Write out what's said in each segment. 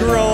grow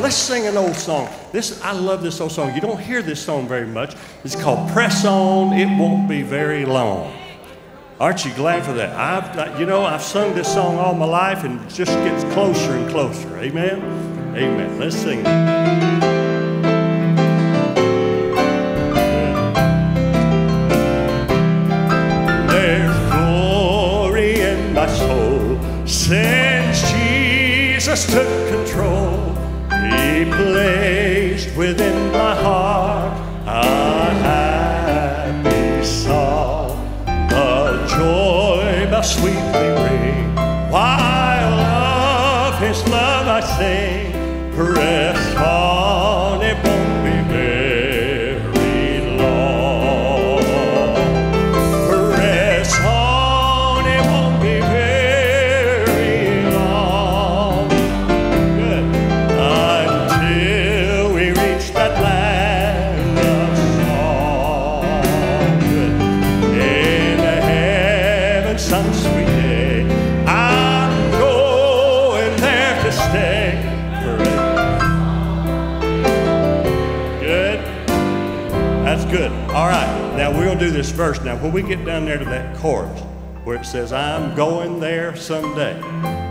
Let's sing an old song. This I love this old song. You don't hear this song very much. It's called Press On, It Won't Be Very Long. Aren't you glad for that? I've, you know, I've sung this song all my life and it just gets closer and closer. Amen? Amen. Let's sing it. my soul since Jesus took control. He placed within my heart this verse. Now, when we get down there to that chorus where it says, I'm going there someday.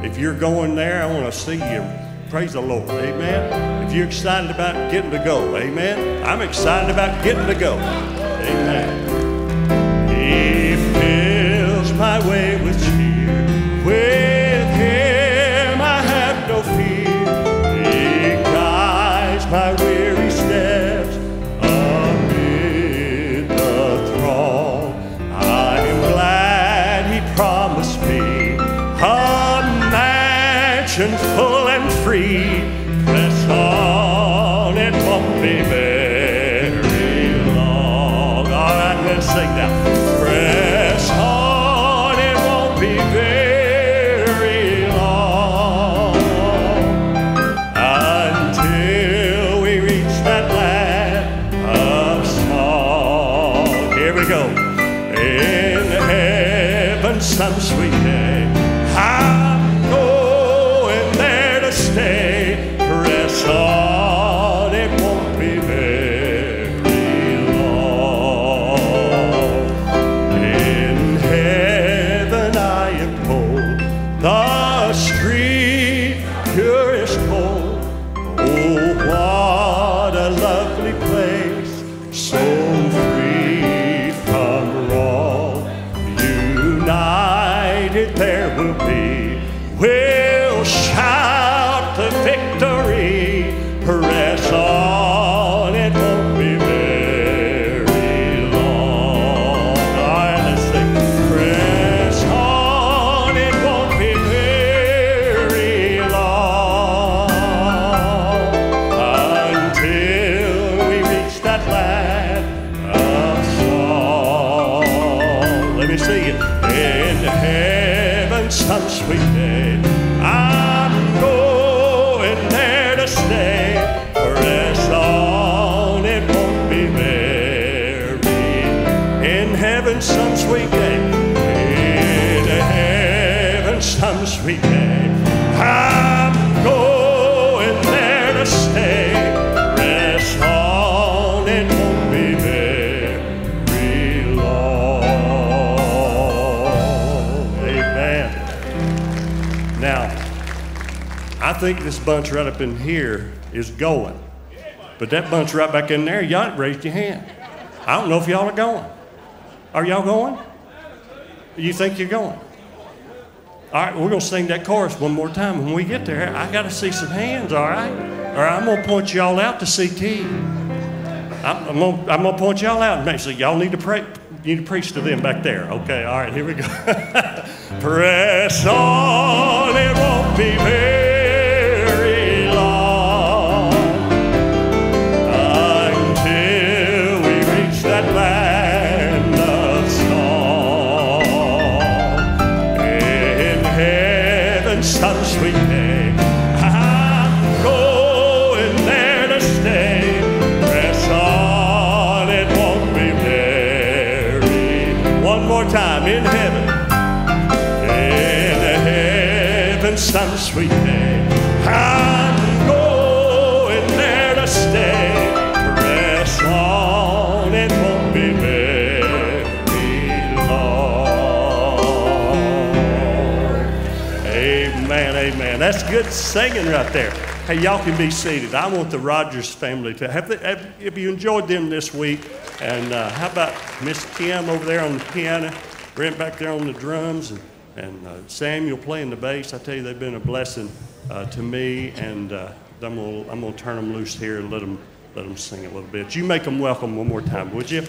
If you're going there, I want to see you. Praise the Lord. Amen. If you're excited about getting to go, amen. I'm excited about getting to go. Amen. Think this bunch right up in here is going. But that bunch right back in there, y'all raised your hand. I don't know if y'all are going. Are y'all going? You think you're going? All right, we're going to sing that chorus one more time. When we get there, I got to see some hands, all right? All right, I'm going to point y'all out to CT. I'm, I'm going I'm to point y'all out and make sure y'all need to pray. You need to preach to them back there. Okay, all right, here we go. Press on, it won't be some sweet day, I'm going there to stay. Press on, it won't be very long. Amen, amen. That's good singing right there. Hey, y'all can be seated. I want the Rogers family to have, have if you enjoyed them this week. And uh, how about Miss Kim over there on the piano, Brent back there on the drums, and, and uh, Samuel playing the bass. I tell you, they've been a blessing uh, to me, and uh, I'm gonna, I'm gonna turn them loose here and let them, let them sing a little bit. You make them welcome one more time, would you?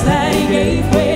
That he gave when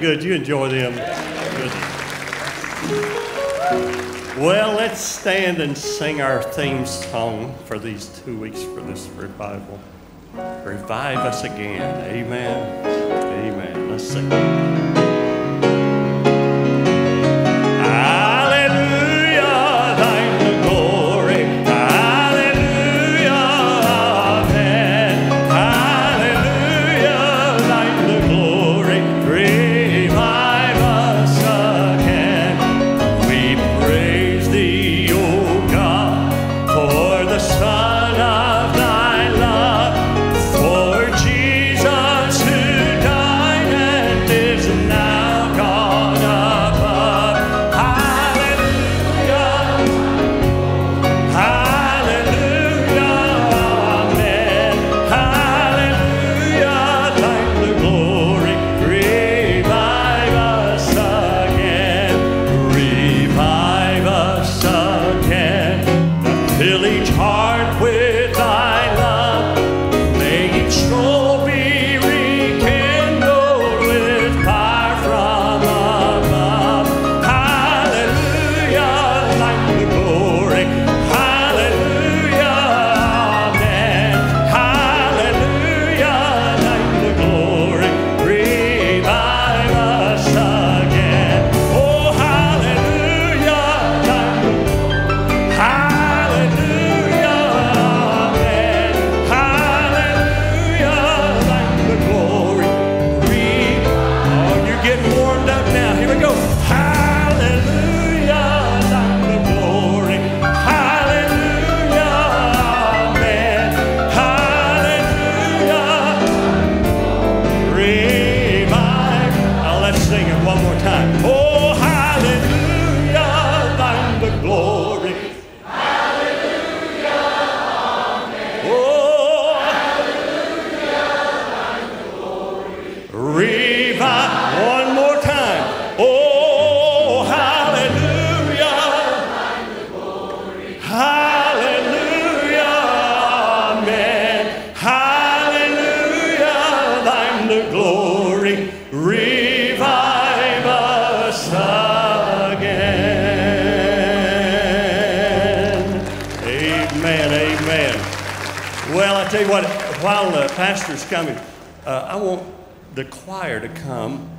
good? You enjoy them? Well, let's stand and sing our theme song for these two weeks for this revival. Revive us again. Amen. Amen. Let's sing. Well, I tell you what, while the pastor's coming, uh, I want the choir to come,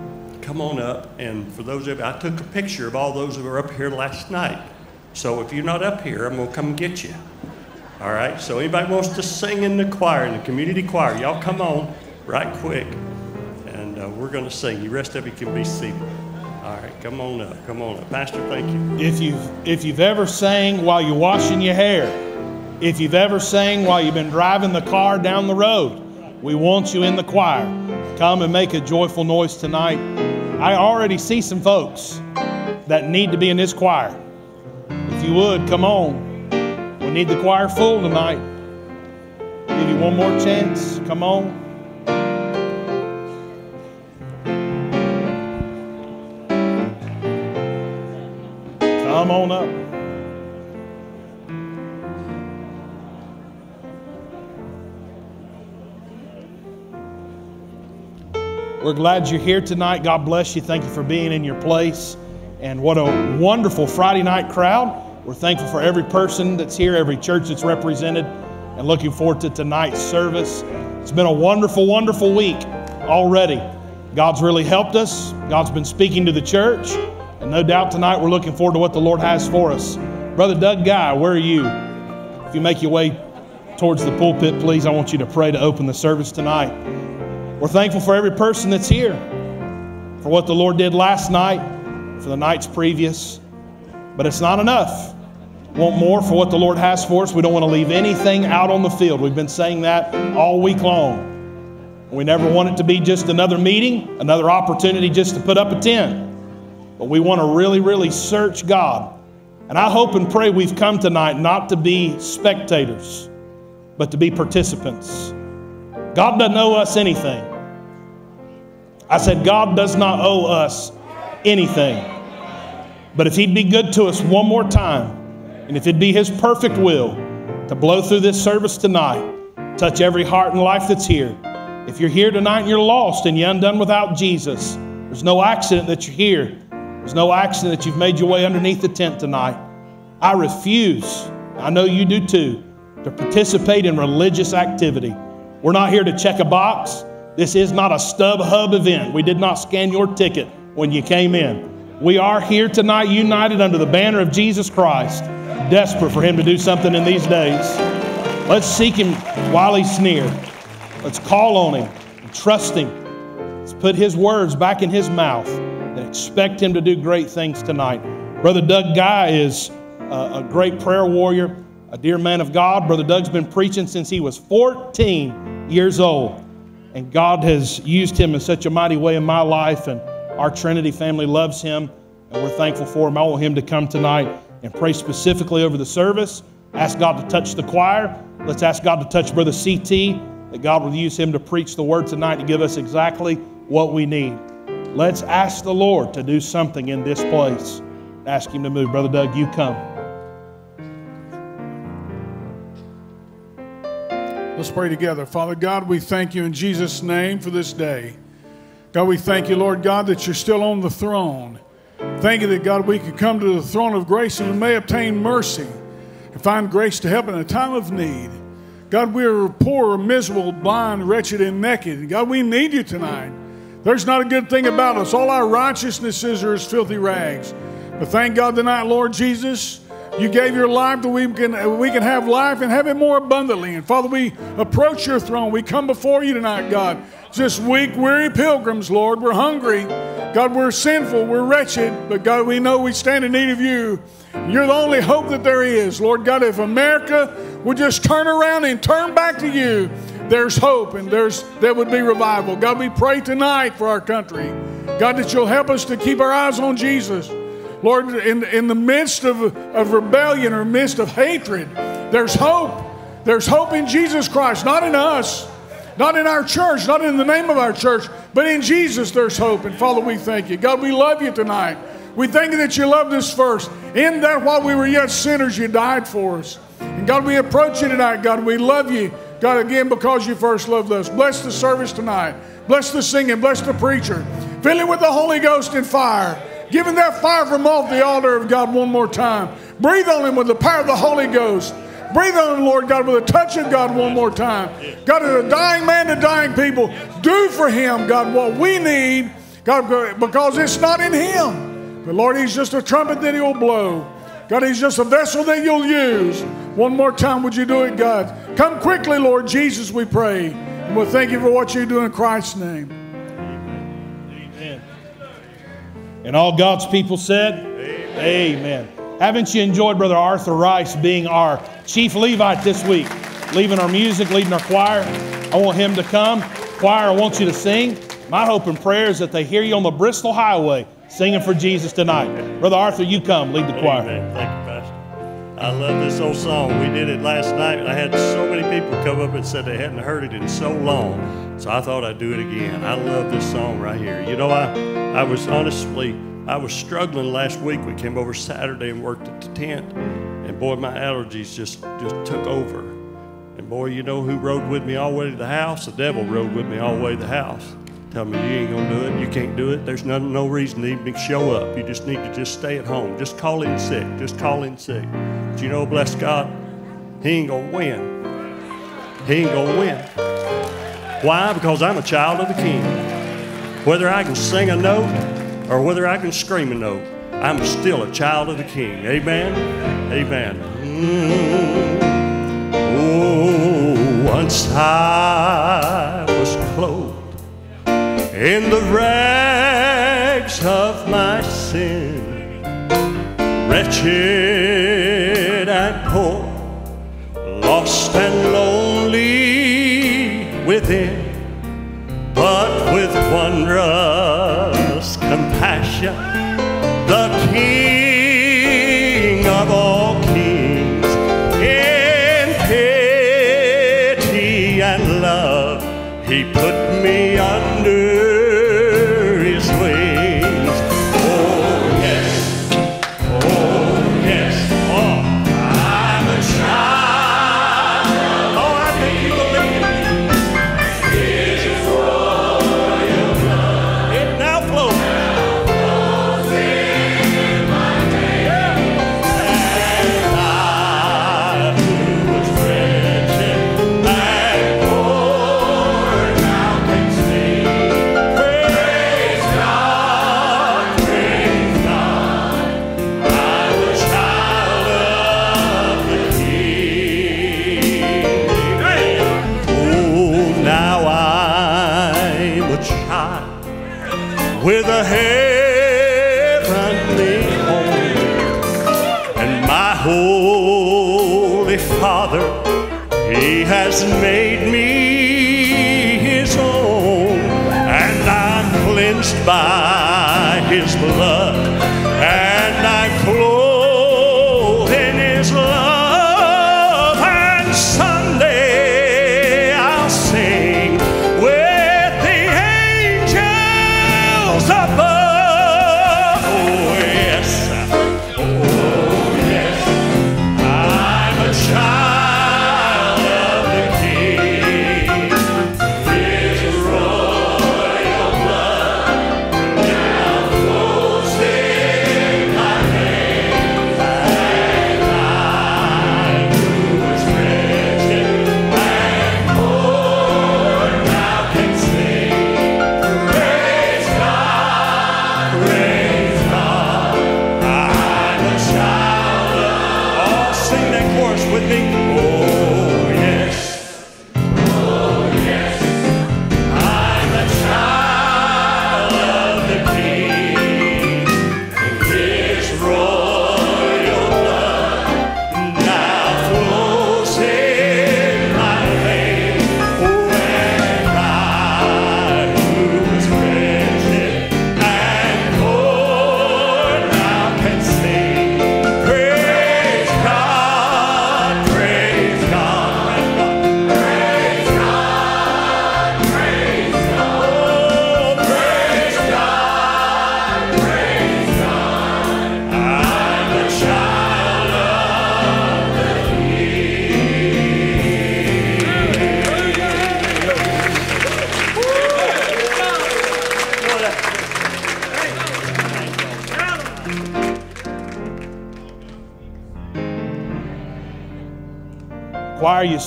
come on up. And for those of you, I took a picture of all those who were up here last night. So if you're not up here, I'm going to come get you. All right? So anybody wants to sing in the choir, in the community choir, y'all come on right quick. And uh, we're going to sing. The rest of you can be seated. All right, come on up. Come on up. Pastor, thank you. If you've, if you've ever sang while you're washing your hair, if you've ever sang while you've been driving the car down the road, we want you in the choir. Come and make a joyful noise tonight. I already see some folks that need to be in this choir. If you would, come on. We need the choir full tonight. Give you one more chance. Come on. Come on up. We're glad you're here tonight. God bless you. Thank you for being in your place. And what a wonderful Friday night crowd. We're thankful for every person that's here, every church that's represented, and looking forward to tonight's service. It's been a wonderful, wonderful week already. God's really helped us. God's been speaking to the church. And no doubt tonight we're looking forward to what the Lord has for us. Brother Doug Guy, where are you? If you make your way towards the pulpit, please, I want you to pray to open the service tonight. We're thankful for every person that's here, for what the Lord did last night, for the nights previous. But it's not enough. Want more for what the Lord has for us. We don't want to leave anything out on the field. We've been saying that all week long. We never want it to be just another meeting, another opportunity just to put up a tent. But we want to really, really search God. And I hope and pray we've come tonight not to be spectators, but to be participants. God doesn't owe us anything. I said, God does not owe us anything. But if He'd be good to us one more time, and if it'd be His perfect will to blow through this service tonight, touch every heart and life that's here, If you're here tonight and you're lost and you're undone without Jesus, there's no accident that you're here. There's no accident that you've made your way underneath the tent tonight. I refuse, I know you do too, to participate in religious activity. We're not here to check a box. This is not a StubHub event. We did not scan your ticket when you came in. We are here tonight united under the banner of Jesus Christ, desperate for Him to do something in these days. Let's seek Him while He's near. Let's call on Him and trust Him. Let's put His words back in His mouth and expect Him to do great things tonight. Brother Doug Guy is a great prayer warrior, dear man of God. Brother Doug's been preaching since he was 14 years old. And God has used him in such a mighty way in my life, and our Trinity family loves him, and we're thankful for him. I want him to come tonight and pray specifically over the service. Ask God to touch the choir. Let's ask God to touch Brother CT, that God will use him to preach the word tonight to give us exactly what we need. Let's ask the Lord to do something in this place. Ask him to move. Brother Doug, you come. Let's pray together. Father God, we thank you in Jesus' name for this day. God, we thank you, Lord God, that you're still on the throne. Thank you that, God, we can come to the throne of grace and we may obtain mercy and find grace to help in a time of need. God, we are poor, miserable, blind, wretched, and naked. God, we need you tonight. There's not a good thing about us. All our righteousnesses are as filthy rags. But thank God tonight, Lord Jesus, you gave your life that we can, uh, we can have life and have it more abundantly. And Father, we approach your throne. We come before you tonight, God. Just weak, weary pilgrims, Lord. We're hungry. God, we're sinful. We're wretched. But God, we know we stand in need of you. You're the only hope that there is. Lord God, if America would just turn around and turn back to you, there's hope and there's there would be revival. God, we pray tonight for our country. God, that you'll help us to keep our eyes on Jesus. Lord, in, in the midst of, of rebellion or midst of hatred, there's hope. There's hope in Jesus Christ, not in us, not in our church, not in the name of our church, but in Jesus there's hope. And Father, we thank you. God, we love you tonight. We thank you that you loved us first. In that while we were yet sinners, you died for us. And God, we approach you tonight. God, we love you. God, again, because you first loved us. Bless the service tonight. Bless the singing. Bless the preacher. Fill it with the Holy Ghost and fire. Give him that fire from off the altar of God one more time. Breathe on him with the power of the Holy Ghost. Breathe on him, Lord God, with a touch of God one more time. God, as a dying man to dying people, do for him, God, what we need, God, because it's not in him. But Lord, he's just a trumpet that he'll blow. God, he's just a vessel that you'll use. One more time, would you do it, God? Come quickly, Lord Jesus, we pray. And we'll thank you for what you do in Christ's name. And all God's people said, Amen. Amen. Haven't you enjoyed Brother Arthur Rice being our chief Levite this week? Leading our music, leading our choir. I want him to come. Choir, I want you to sing. My hope and prayer is that they hear you on the Bristol Highway singing for Jesus tonight. Brother Arthur, you come, lead the choir. I love this old song. We did it last night, I had so many people come up and said they hadn't heard it in so long. So I thought I'd do it again. I love this song right here. You know, I, I was honestly, I was struggling last week. We came over Saturday and worked at the tent, and boy, my allergies just just took over. And boy, you know who rode with me all the way to the house? The devil rode with me all the way to the house. Tell me you ain't gonna do it, you can't do it. There's none, no reason to even show up. You just need to just stay at home. Just call in sick. Just call in sick. But you know, bless God, he ain't gonna win. He ain't gonna win. Why? Because I'm a child of the King. Whether I can sing a note or whether I can scream a note, I'm still a child of the King. Amen. Amen. Mm. Oh, once clothed in the rags of my sin, wretched and poor, lost and lonely within, but with wondrous compassion, the King of all kings, in pity and love, He put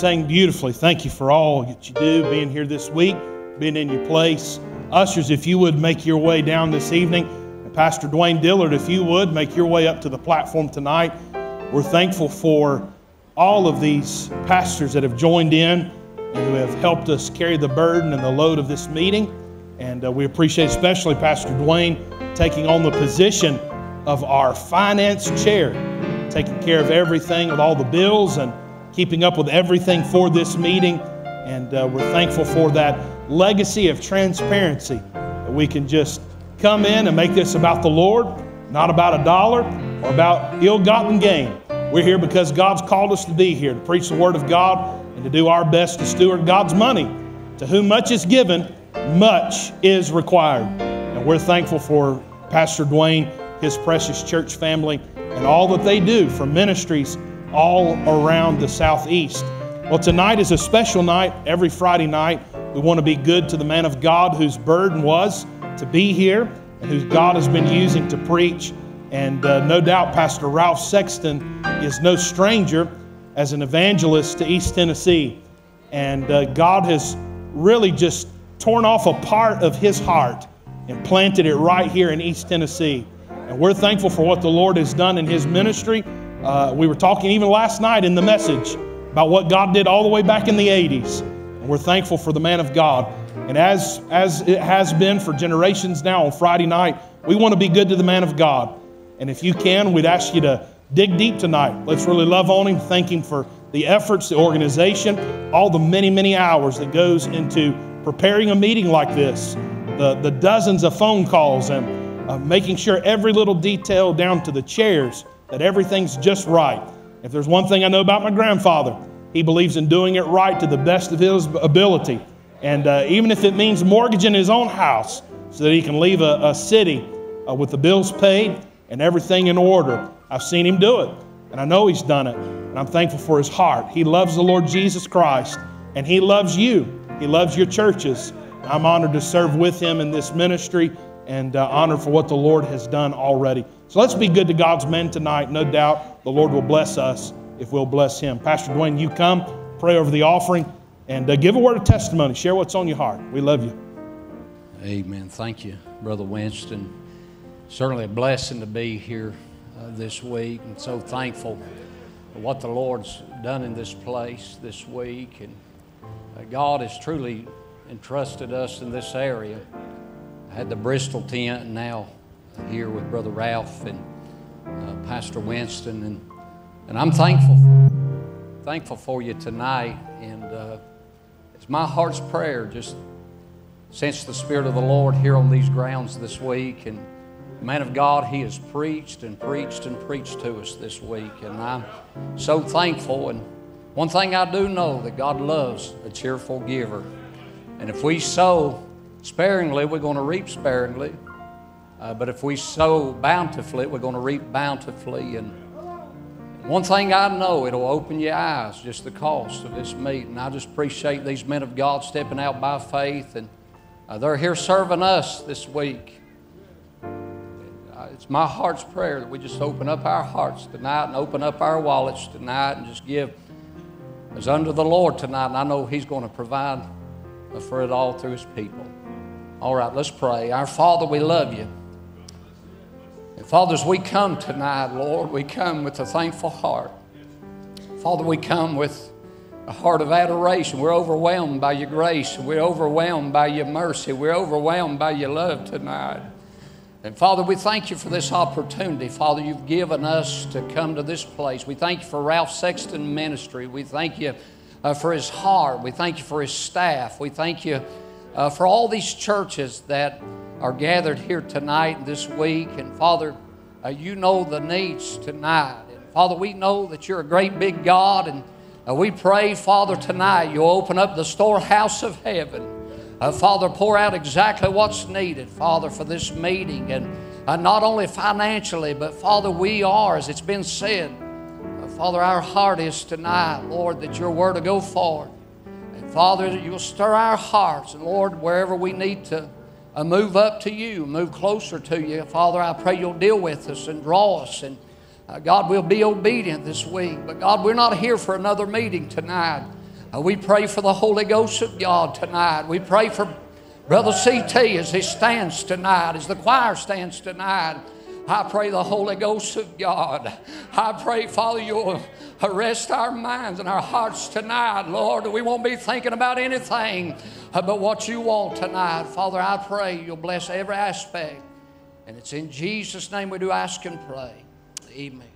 sang beautifully. Thank you for all that you do, being here this week, being in your place. Ushers, if you would make your way down this evening. And Pastor Dwayne Dillard, if you would make your way up to the platform tonight. We're thankful for all of these pastors that have joined in and who have helped us carry the burden and the load of this meeting. And uh, we appreciate especially Pastor Dwayne taking on the position of our finance chair, taking care of everything with all the bills and keeping up with everything for this meeting. And uh, we're thankful for that legacy of transparency that we can just come in and make this about the Lord, not about a dollar or about ill gotten gain. We're here because God's called us to be here to preach the Word of God and to do our best to steward God's money. To whom much is given, much is required. And we're thankful for Pastor Dwayne, his precious church family, and all that they do for ministries all around the Southeast. Well, tonight is a special night. Every Friday night, we want to be good to the man of God whose burden was to be here and who God has been using to preach. And uh, no doubt, Pastor Ralph Sexton is no stranger as an evangelist to East Tennessee. And uh, God has really just torn off a part of his heart and planted it right here in East Tennessee. And we're thankful for what the Lord has done in his ministry. Uh, we were talking even last night in the message about what God did all the way back in the 80s. And we're thankful for the man of God. And as, as it has been for generations now on Friday night, we want to be good to the man of God. And if you can, we'd ask you to dig deep tonight. Let's really love on him, thank him for the efforts, the organization, all the many, many hours that goes into preparing a meeting like this, the, the dozens of phone calls, and uh, making sure every little detail down to the chairs, that everything's just right. If there's one thing I know about my grandfather, he believes in doing it right to the best of his ability. And uh, even if it means mortgaging his own house so that he can leave a, a city uh, with the bills paid and everything in order, I've seen him do it. And I know he's done it. And I'm thankful for his heart. He loves the Lord Jesus Christ, and he loves you. He loves your churches. I'm honored to serve with him in this ministry and uh, honored for what the Lord has done already. So let's be good to God's men tonight. No doubt the Lord will bless us if we'll bless him. Pastor Dwayne, you come, pray over the offering, and uh, give a word of testimony. Share what's on your heart. We love you. Amen. Thank you, Brother Winston. Certainly a blessing to be here uh, this week, and so thankful for what the Lord's done in this place this week. And uh, God has truly entrusted us in this area. I had the Bristol tent, and now here with Brother Ralph and uh, Pastor Winston, and and I'm thankful. thankful for you tonight, and uh, it's my heart's prayer. Just sense the Spirit of the Lord here on these grounds this week, and man of God, he has preached and preached and preached to us this week, and I'm so thankful. And one thing I do know that God loves a cheerful giver, and if we sow sparingly, we're going to reap sparingly. Uh, but if we sow bountifully, we're going to reap bountifully. And one thing I know, it'll open your eyes, just the cost of this meeting. I just appreciate these men of God stepping out by faith, and uh, they're here serving us this week. Uh, it's my heart's prayer that we just open up our hearts tonight and open up our wallets tonight and just give as under the Lord tonight. And I know He's going to provide for it all through His people. All right, let's pray. Our Father, we love you. Father, as we come tonight, Lord, we come with a thankful heart. Father, we come with a heart of adoration. We're overwhelmed by your grace. We're overwhelmed by your mercy. We're overwhelmed by your love tonight. And Father, we thank you for this opportunity. Father, you've given us to come to this place. We thank you for Ralph Sexton Ministry. We thank you uh, for his heart. We thank you for his staff. We thank you uh, for all these churches that are gathered here tonight and this week. And Father, uh, you know the needs tonight. And Father, we know that you're a great big God. And uh, we pray, Father, tonight you'll open up the storehouse of heaven. Uh, Father, pour out exactly what's needed, Father, for this meeting. And uh, not only financially, but Father, we are, as it's been said, uh, Father, our heart is tonight, Lord, that your word will go forward. And Father, you'll stir our hearts. And Lord, wherever we need to uh, move up to you, move closer to you, Father, I pray you'll deal with us and draw us. And uh, God, we'll be obedient this week. But God, we're not here for another meeting tonight. Uh, we pray for the Holy Ghost of God tonight. We pray for Brother CT as he stands tonight, as the choir stands tonight. I pray the Holy Ghost of God. I pray, Father, you'll arrest our minds and our hearts tonight, Lord. We won't be thinking about anything but what you want tonight. Father, I pray you'll bless every aspect. And it's in Jesus' name we do ask and pray. Amen.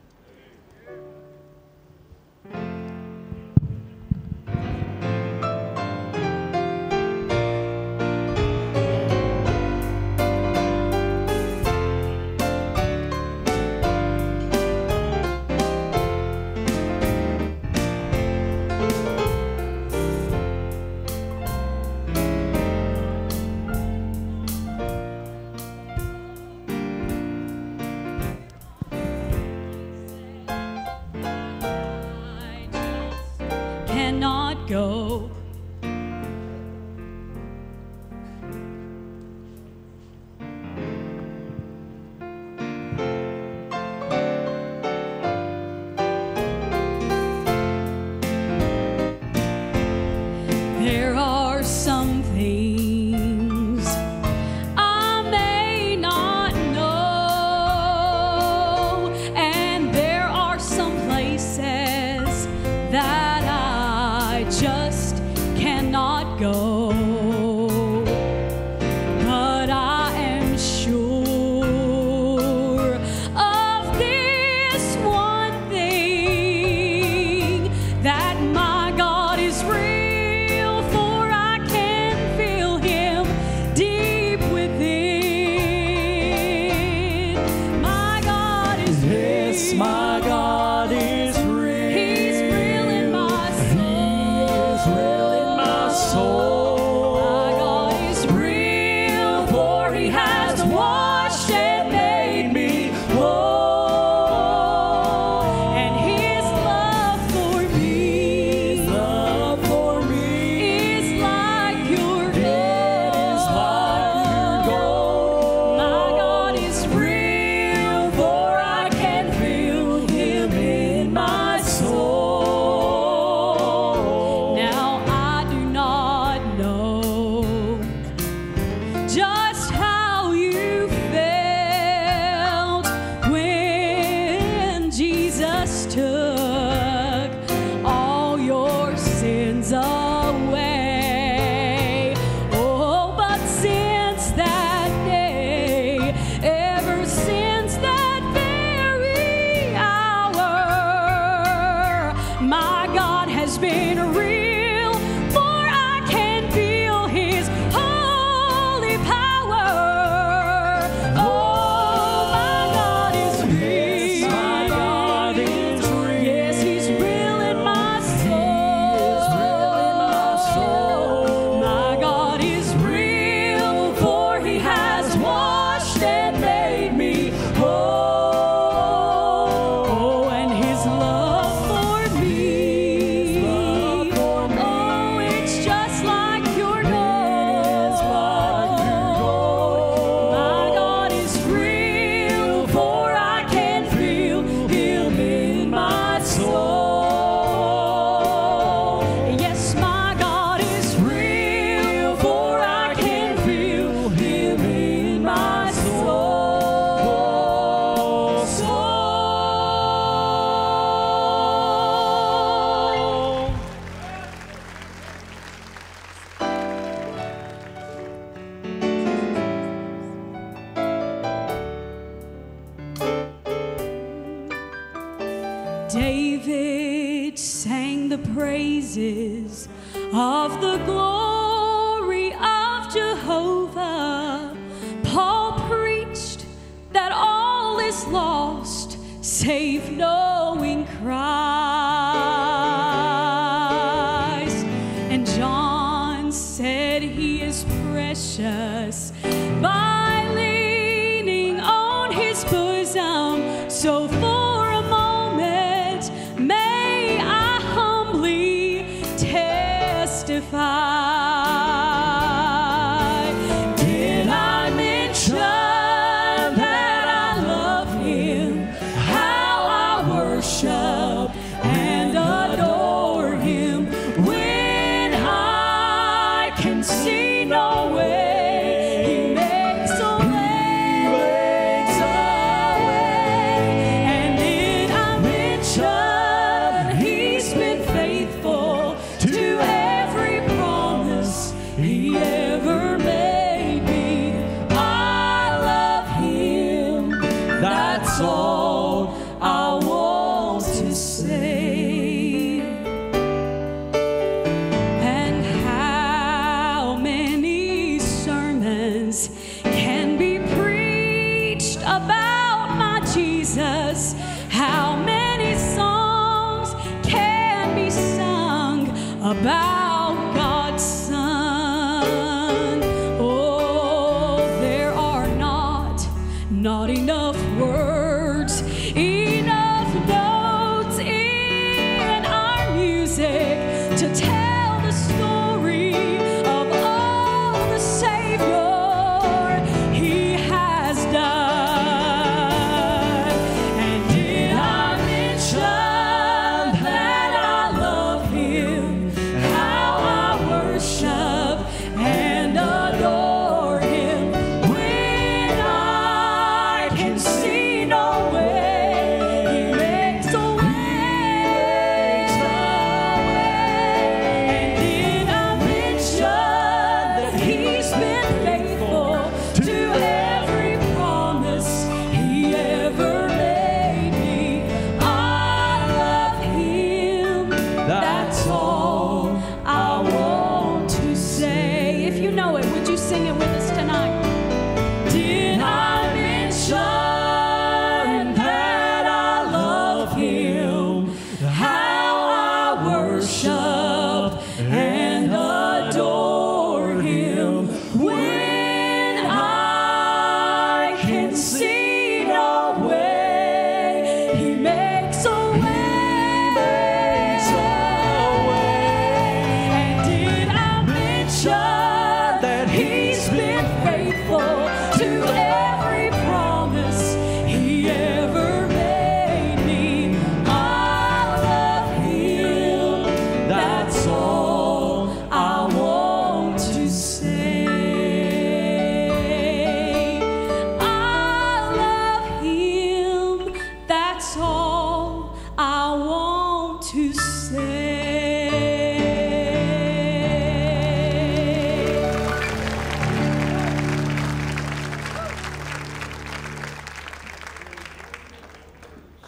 worship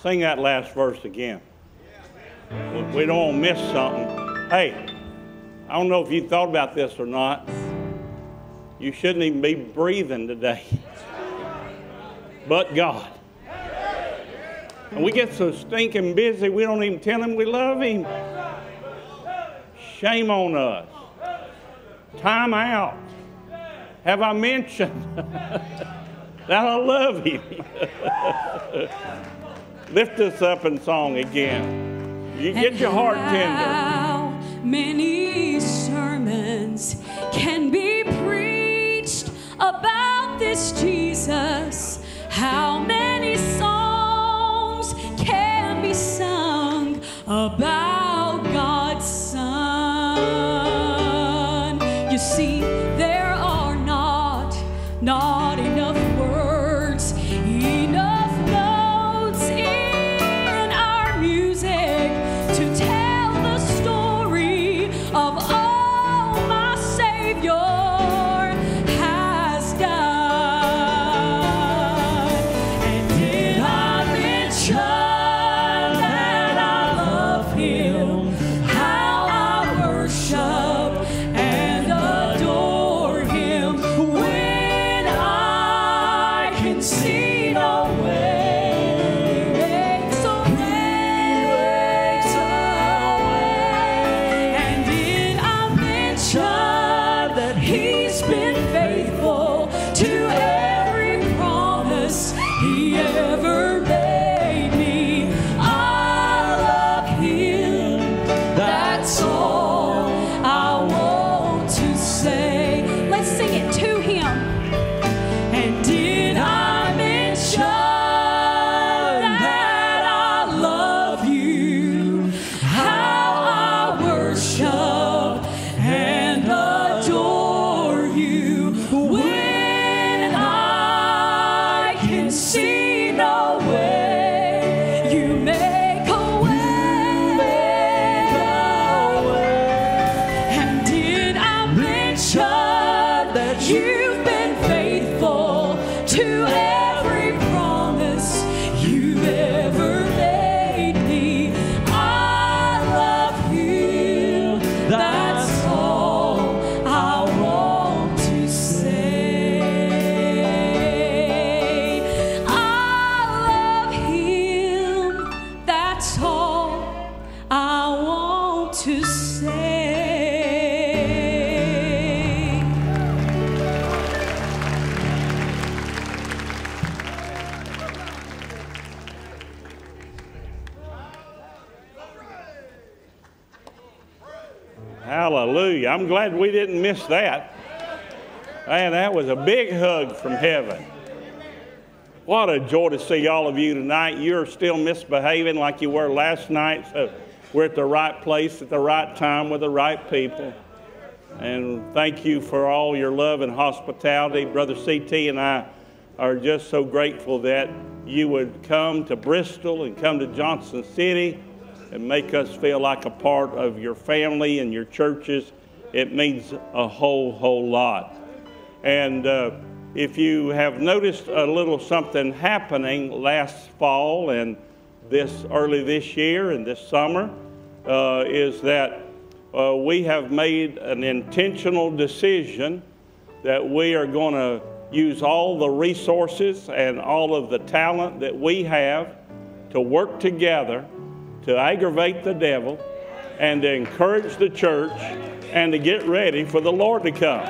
Sing that last verse again. We don't miss something. Hey, I don't know if you thought about this or not. You shouldn't even be breathing today. But God. And we get so stinking busy, we don't even tell Him we love Him. Shame on us. Time out. Have I mentioned that I love Him? Lift us up in song again. You get and your heart tender. How many sermons can be preached about this Jesus? How many songs can be sung about? I'm glad we didn't miss that. Man, that was a big hug from heaven. What a joy to see all of you tonight. You're still misbehaving like you were last night, so we're at the right place at the right time with the right people. And thank you for all your love and hospitality. Brother CT and I are just so grateful that you would come to Bristol and come to Johnson City and make us feel like a part of your family and your churches. It means a whole, whole lot. And uh, if you have noticed a little something happening last fall and this early this year and this summer, uh, is that uh, we have made an intentional decision that we are going to use all the resources and all of the talent that we have to work together to aggravate the devil and to encourage the church and to get ready for the Lord to come.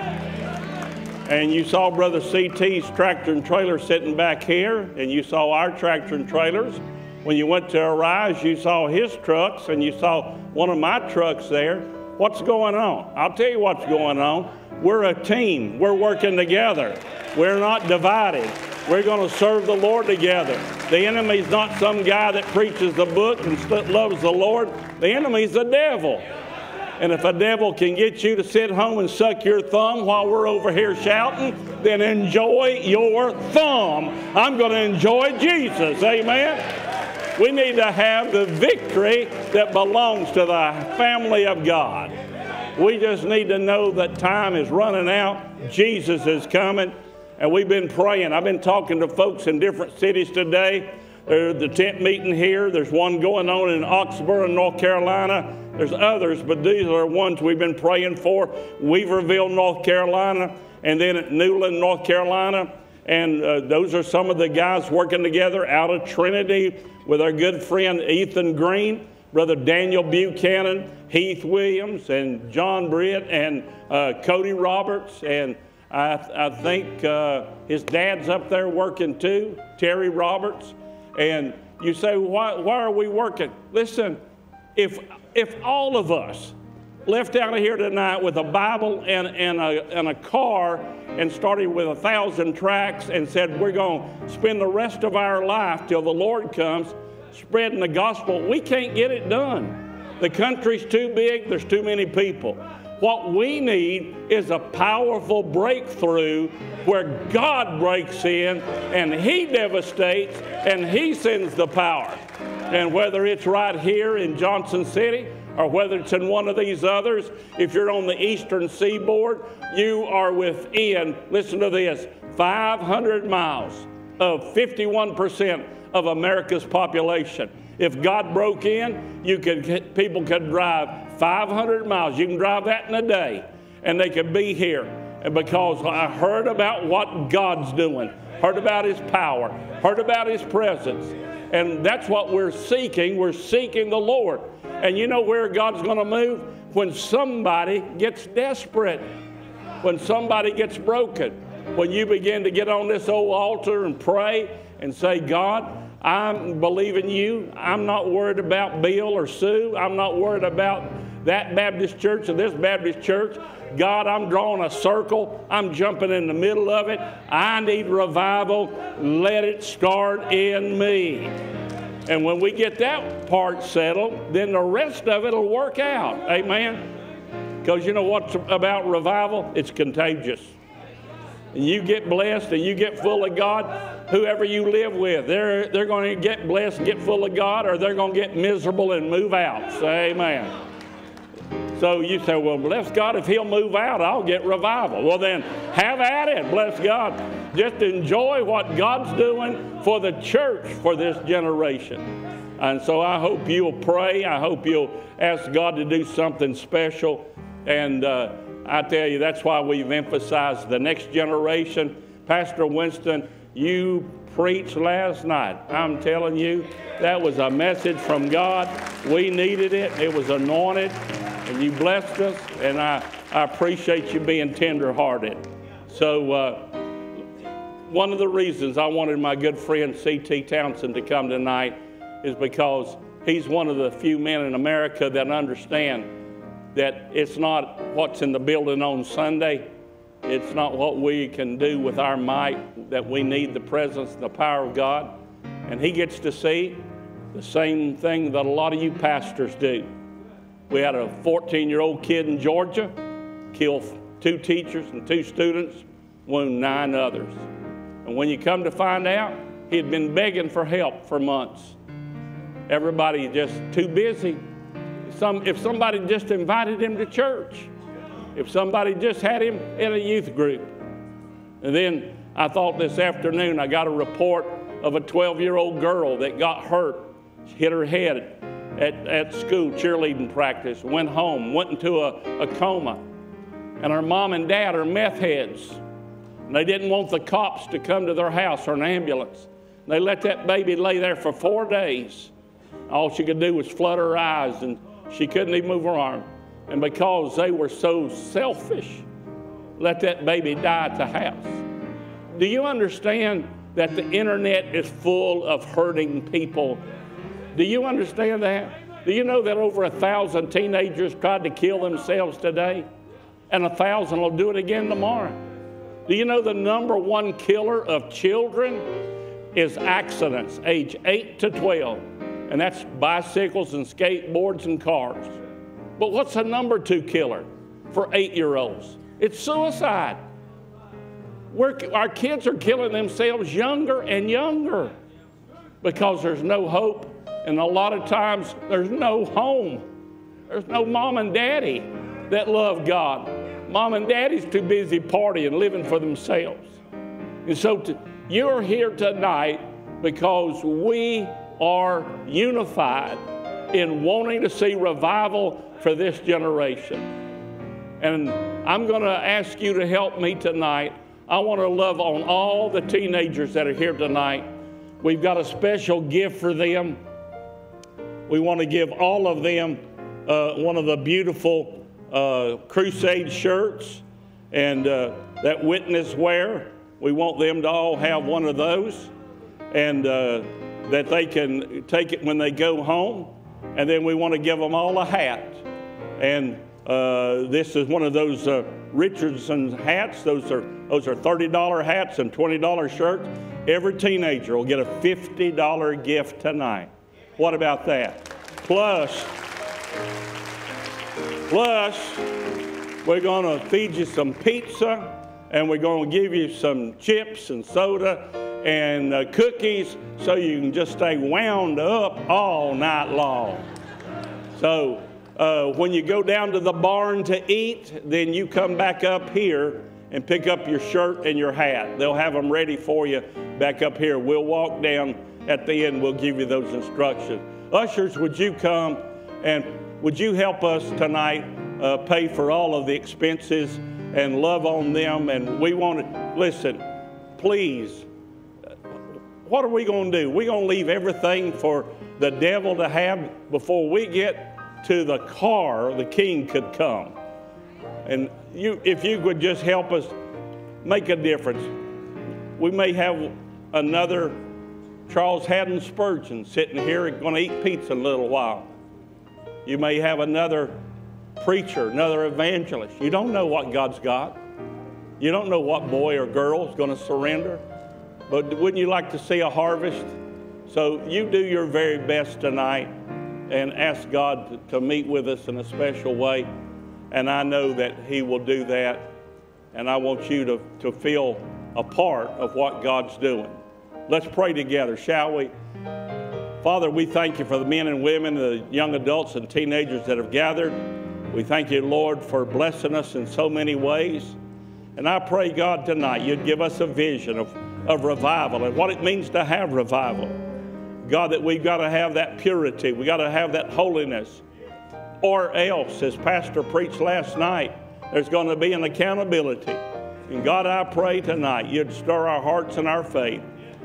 And you saw Brother CT's tractor and trailer sitting back here, and you saw our tractor and trailers. When you went to Arise, you saw his trucks, and you saw one of my trucks there. What's going on? I'll tell you what's going on. We're a team, we're working together, we're not divided. We're going to serve the Lord together. The enemy's not some guy that preaches the book and loves the Lord. The enemy's the devil. And if a devil can get you to sit home and suck your thumb while we're over here shouting, then enjoy your thumb. I'm going to enjoy Jesus. Amen. We need to have the victory that belongs to the family of God. We just need to know that time is running out. Jesus is coming. And we've been praying. I've been talking to folks in different cities today. There's the tent meeting here. There's one going on in Oxborough, North Carolina. There's others, but these are ones we've been praying for. Weaverville, North Carolina, and then at Newland, North Carolina. And uh, those are some of the guys working together out of Trinity with our good friend Ethan Green, Brother Daniel Buchanan, Heath Williams, and John Britt, and uh, Cody Roberts, and I, I think uh, his dad's up there working too, Terry Roberts. And you say, why, why are we working? Listen, if, if all of us left out of here tonight with a Bible and, and, a, and a car and started with a thousand tracts and said, We're going to spend the rest of our life till the Lord comes spreading the gospel, we can't get it done. The country's too big, there's too many people. What we need is a powerful breakthrough where God breaks in and He devastates and He sends the power. And whether it's right here in Johnson City or whether it's in one of these others, if you're on the eastern seaboard, you are within, listen to this, 500 miles of 51% of America's population. If God broke in, you could people could drive 500 miles. You can drive that in a day, and they could be here. And because I heard about what God's doing, heard about His power, heard about His presence, and that's what we're seeking. We're seeking the Lord. And you know where God's going to move? When somebody gets desperate, when somebody gets broken, when you begin to get on this old altar and pray and say, God, I'm believing you. I'm not worried about Bill or Sue. I'm not worried about that Baptist church and this Baptist church. God, I'm drawing a circle. I'm jumping in the middle of it. I need revival. Let it start in me. And when we get that part settled, then the rest of it will work out. Amen. Because you know what's about revival? It's contagious. And you get blessed and you get full of God, whoever you live with, they're, they're going to get blessed, get full of God, or they're going to get miserable and move out. Say amen. So you say, well, bless God, if He'll move out, I'll get revival. Well, then have at it, bless God. Just enjoy what God's doing for the church for this generation. And so I hope you'll pray. I hope you'll ask God to do something special. And uh, I tell you, that's why we've emphasized the next generation. Pastor Winston, you preached last night. I'm telling you, that was a message from God. We needed it, it was anointed and you blessed us, and I, I appreciate you being tenderhearted. So, uh, one of the reasons I wanted my good friend C.T. Townsend to come tonight is because he's one of the few men in America that understand that it's not what's in the building on Sunday, it's not what we can do with our might, that we need the presence and the power of God. And he gets to see the same thing that a lot of you pastors do. We had a 14 year old kid in Georgia kill two teachers and two students, wound nine others. And when you come to find out, he had been begging for help for months. Everybody just too busy. Some, if somebody just invited him to church, if somebody just had him in a youth group. And then I thought this afternoon I got a report of a 12 year old girl that got hurt, hit her head at, at school, cheerleading practice, went home, went into a, a coma. And her mom and dad are meth heads. And they didn't want the cops to come to their house or an ambulance. They let that baby lay there for four days. All she could do was flutter her eyes, and she couldn't even move her arm. And because they were so selfish, let that baby die at the house. Do you understand that the internet is full of hurting people? Do you understand that? Do you know that over a thousand teenagers tried to kill themselves today? And a thousand will do it again tomorrow. Do you know the number one killer of children is accidents, age 8 to 12? And that's bicycles and skateboards and cars. But what's the number two killer for eight year olds? It's suicide. We're, our kids are killing themselves younger and younger because there's no hope. And a lot of times there's no home. There's no mom and daddy that love God. Mom and daddy's too busy partying, living for themselves. And so to, you're here tonight because we are unified in wanting to see revival for this generation. And I'm going to ask you to help me tonight. I want to love on all the teenagers that are here tonight. We've got a special gift for them. We want to give all of them uh, one of the beautiful uh, crusade shirts and uh, that witness wear. We want them to all have one of those and uh, that they can take it when they go home. And then we want to give them all a hat. And uh, this is one of those uh, Richardson hats. Those are, those are $30 hats and $20 shirts. Every teenager will get a $50 gift tonight. What about that? Plus, plus, we're going to feed you some pizza and we're going to give you some chips and soda and cookies so you can just stay wound up all night long. So, uh, when you go down to the barn to eat, then you come back up here and pick up your shirt and your hat. They'll have them ready for you back up here. We'll walk down at the end, we'll give you those instructions. Ushers, would you come and would you help us tonight uh, pay for all of the expenses and love on them? And we want to, listen, please, what are we going to do? We're going to leave everything for the devil to have before we get to the car, the king could come. And you, if you could just help us make a difference, we may have another Charles Haddon Spurgeon sitting here and going to eat pizza in a little while. You may have another preacher, another evangelist. You don't know what God's got. You don't know what boy or girl is going to surrender. But wouldn't you like to see a harvest? So you do your very best tonight and ask God to, to meet with us in a special way. And I know that He will do that. And I want you to, to feel a part of what God's doing. Let's pray together, shall we? Father, we thank you for the men and women, the young adults and teenagers that have gathered. We thank you, Lord, for blessing us in so many ways. And I pray, God, tonight you'd give us a vision of, of revival and what it means to have revival. God, that we've got to have that purity, we've got to have that holiness. Or else, as Pastor preached last night, there's going to be an accountability. And God, I pray tonight you'd stir our hearts and our faith.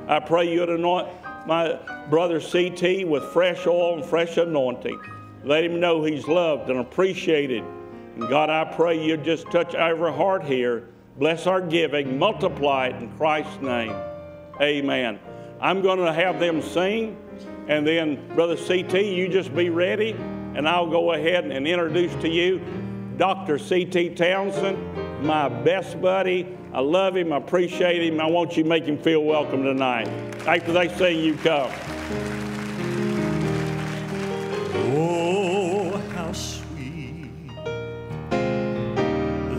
I pray you'd anoint my brother CT with fresh oil and fresh anointing. Let him know he's loved and appreciated. And God, I pray you'd just touch every heart here. Bless our giving, multiply it in Christ's name. Amen. I'm going to have them sing, and then, Brother CT, you just be ready, and I'll go ahead and introduce to you Dr. C.T. Townsend, my best buddy. I love him, I appreciate him. I want you to make him feel welcome tonight. After they sing, you come. Oh, how sweet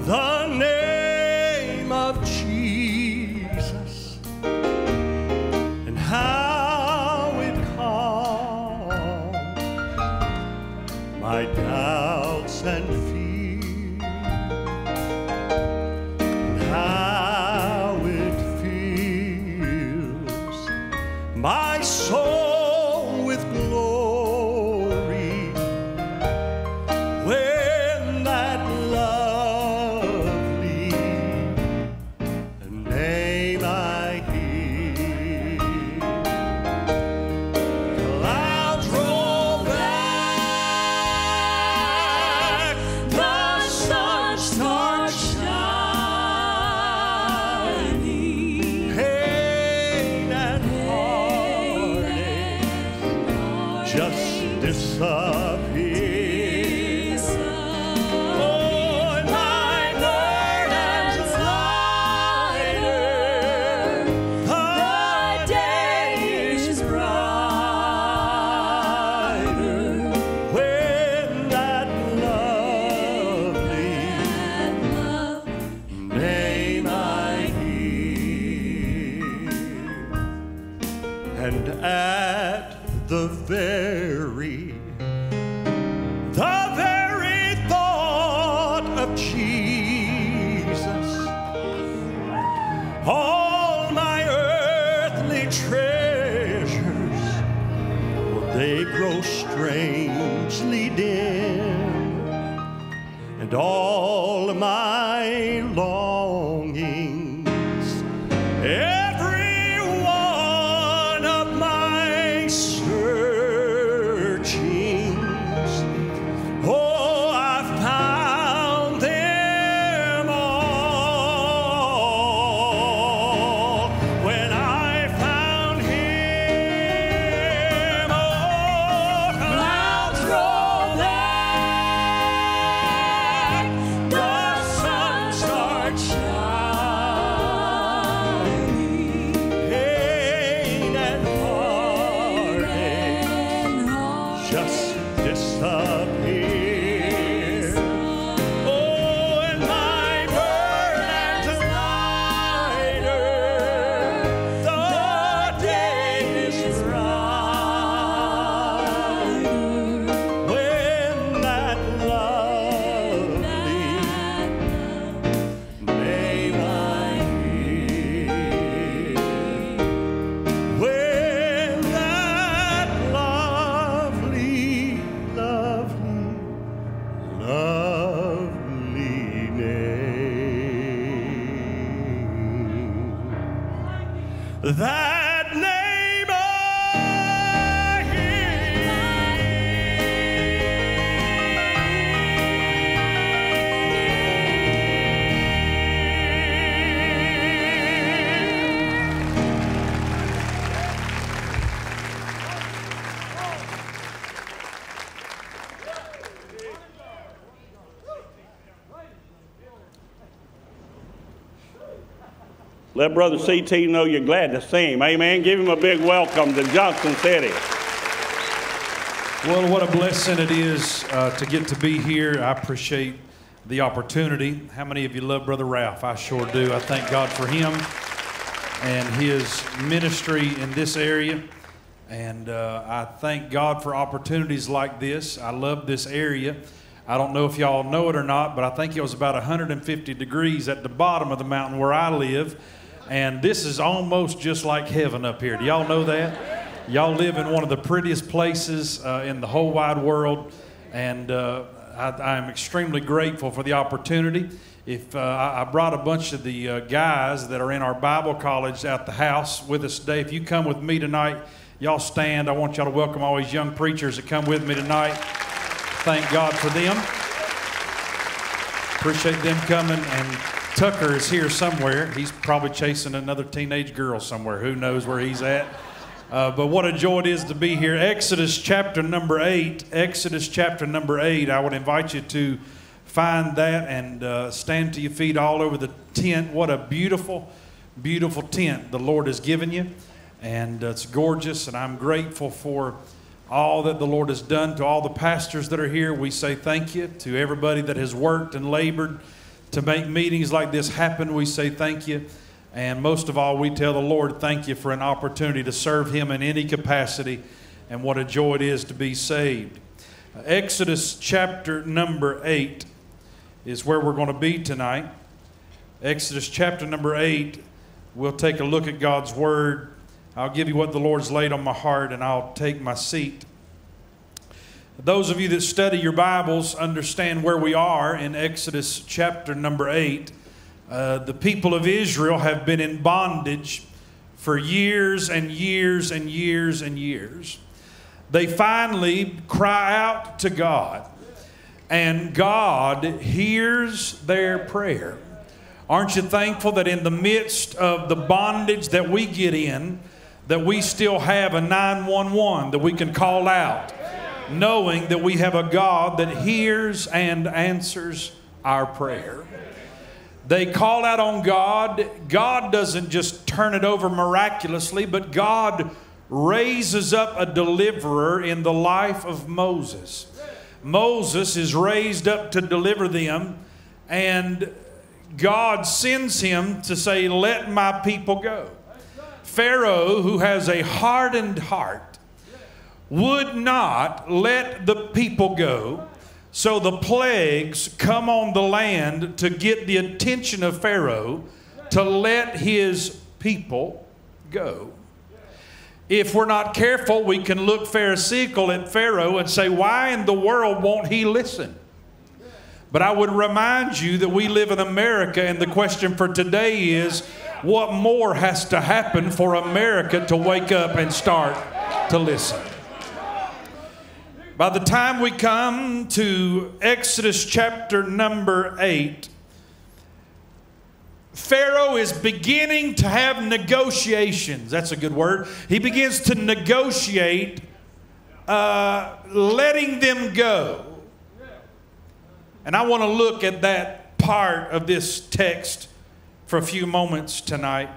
the name and fears, how it fills my soul with glory Let Brother CT know you're glad to see him. Amen. Give him a big welcome to Johnson City. Well, what a blessing it is uh, to get to be here. I appreciate the opportunity. How many of you love Brother Ralph? I sure do. I thank God for him and his ministry in this area. And uh, I thank God for opportunities like this. I love this area. I don't know if y'all know it or not, but I think it was about 150 degrees at the bottom of the mountain where I live. And this is almost just like heaven up here. Do y'all know that? Y'all live in one of the prettiest places uh, in the whole wide world. And uh, I, am extremely grateful for the opportunity. If uh, I, brought a bunch of the uh, guys that are in our Bible college at the house with us today, if you come with me tonight, y'all stand. I want y'all to welcome all these young preachers that come with me tonight. Thank God for them. Appreciate them coming. And Tucker is here somewhere. He's probably chasing another teenage girl somewhere. Who knows where he's at? Uh, but what a joy it is to be here. Exodus chapter number eight. Exodus chapter number eight. I would invite you to find that and uh, stand to your feet all over the tent. What a beautiful, beautiful tent the Lord has given you. And uh, it's gorgeous, and I'm grateful for all that the Lord has done to all the pastors that are here. We say thank you to everybody that has worked and labored to make meetings like this happen. We say thank you. And most of all, we tell the Lord, thank you for an opportunity to serve Him in any capacity, and what a joy it is to be saved. Uh, Exodus chapter number 8 is where we're going to be tonight. Exodus chapter number 8, we'll take a look at God's Word. I'll give you what the Lord's laid on my heart, and I'll take my seat. Those of you that study your Bibles understand where we are in Exodus chapter number 8. Uh, the people of Israel have been in bondage for years and years and years and years. They finally cry out to God, and God hears their prayer. Aren't you thankful that in the midst of the bondage that we get in, that we still have a 911 that we can call out, knowing that we have a God that hears and answers our prayer. They call out on God. God doesn't just turn it over miraculously, but God raises up a deliverer in the life of Moses. Moses is raised up to deliver them, and God sends him to say, Let my people go. Pharaoh, who has a hardened heart, would not let the people go so the plagues come on the land to get the attention of Pharaoh to let his people go. If we're not careful, we can look pharisaical at Pharaoh and say, Why in the world won't he listen? But I would remind you that we live in America, and the question for today is what more has to happen for America to wake up and start to listen? By the time we come to Exodus chapter number 8, Pharaoh is beginning to have negotiations. That's a good word. He begins to negotiate uh, letting them go. And I want to look at that part of this text for a few moments tonight.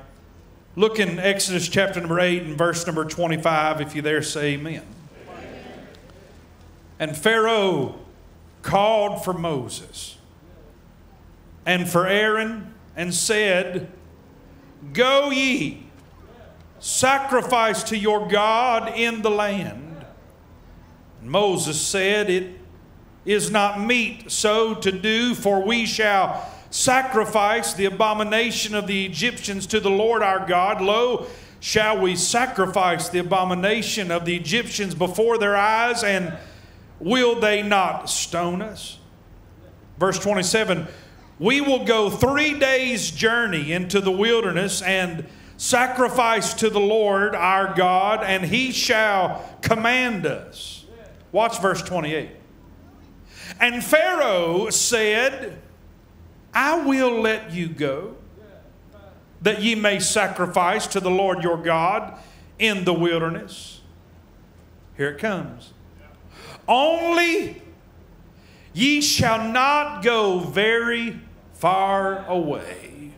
Look in Exodus chapter number 8 and verse number 25. If you there, say amen. And Pharaoh called for Moses and for Aaron and said, Go ye, sacrifice to your God in the land. And Moses said, It is not meet so to do, for we shall sacrifice the abomination of the Egyptians to the Lord our God. Lo, shall we sacrifice the abomination of the Egyptians before their eyes and will they not stone us? Verse 27 We will go three days' journey into the wilderness and sacrifice to the Lord our God, and he shall command us. Watch verse 28. And Pharaoh said, I will let you go, that ye may sacrifice to the Lord your God in the wilderness. Here it comes. Only ye shall not go very far away.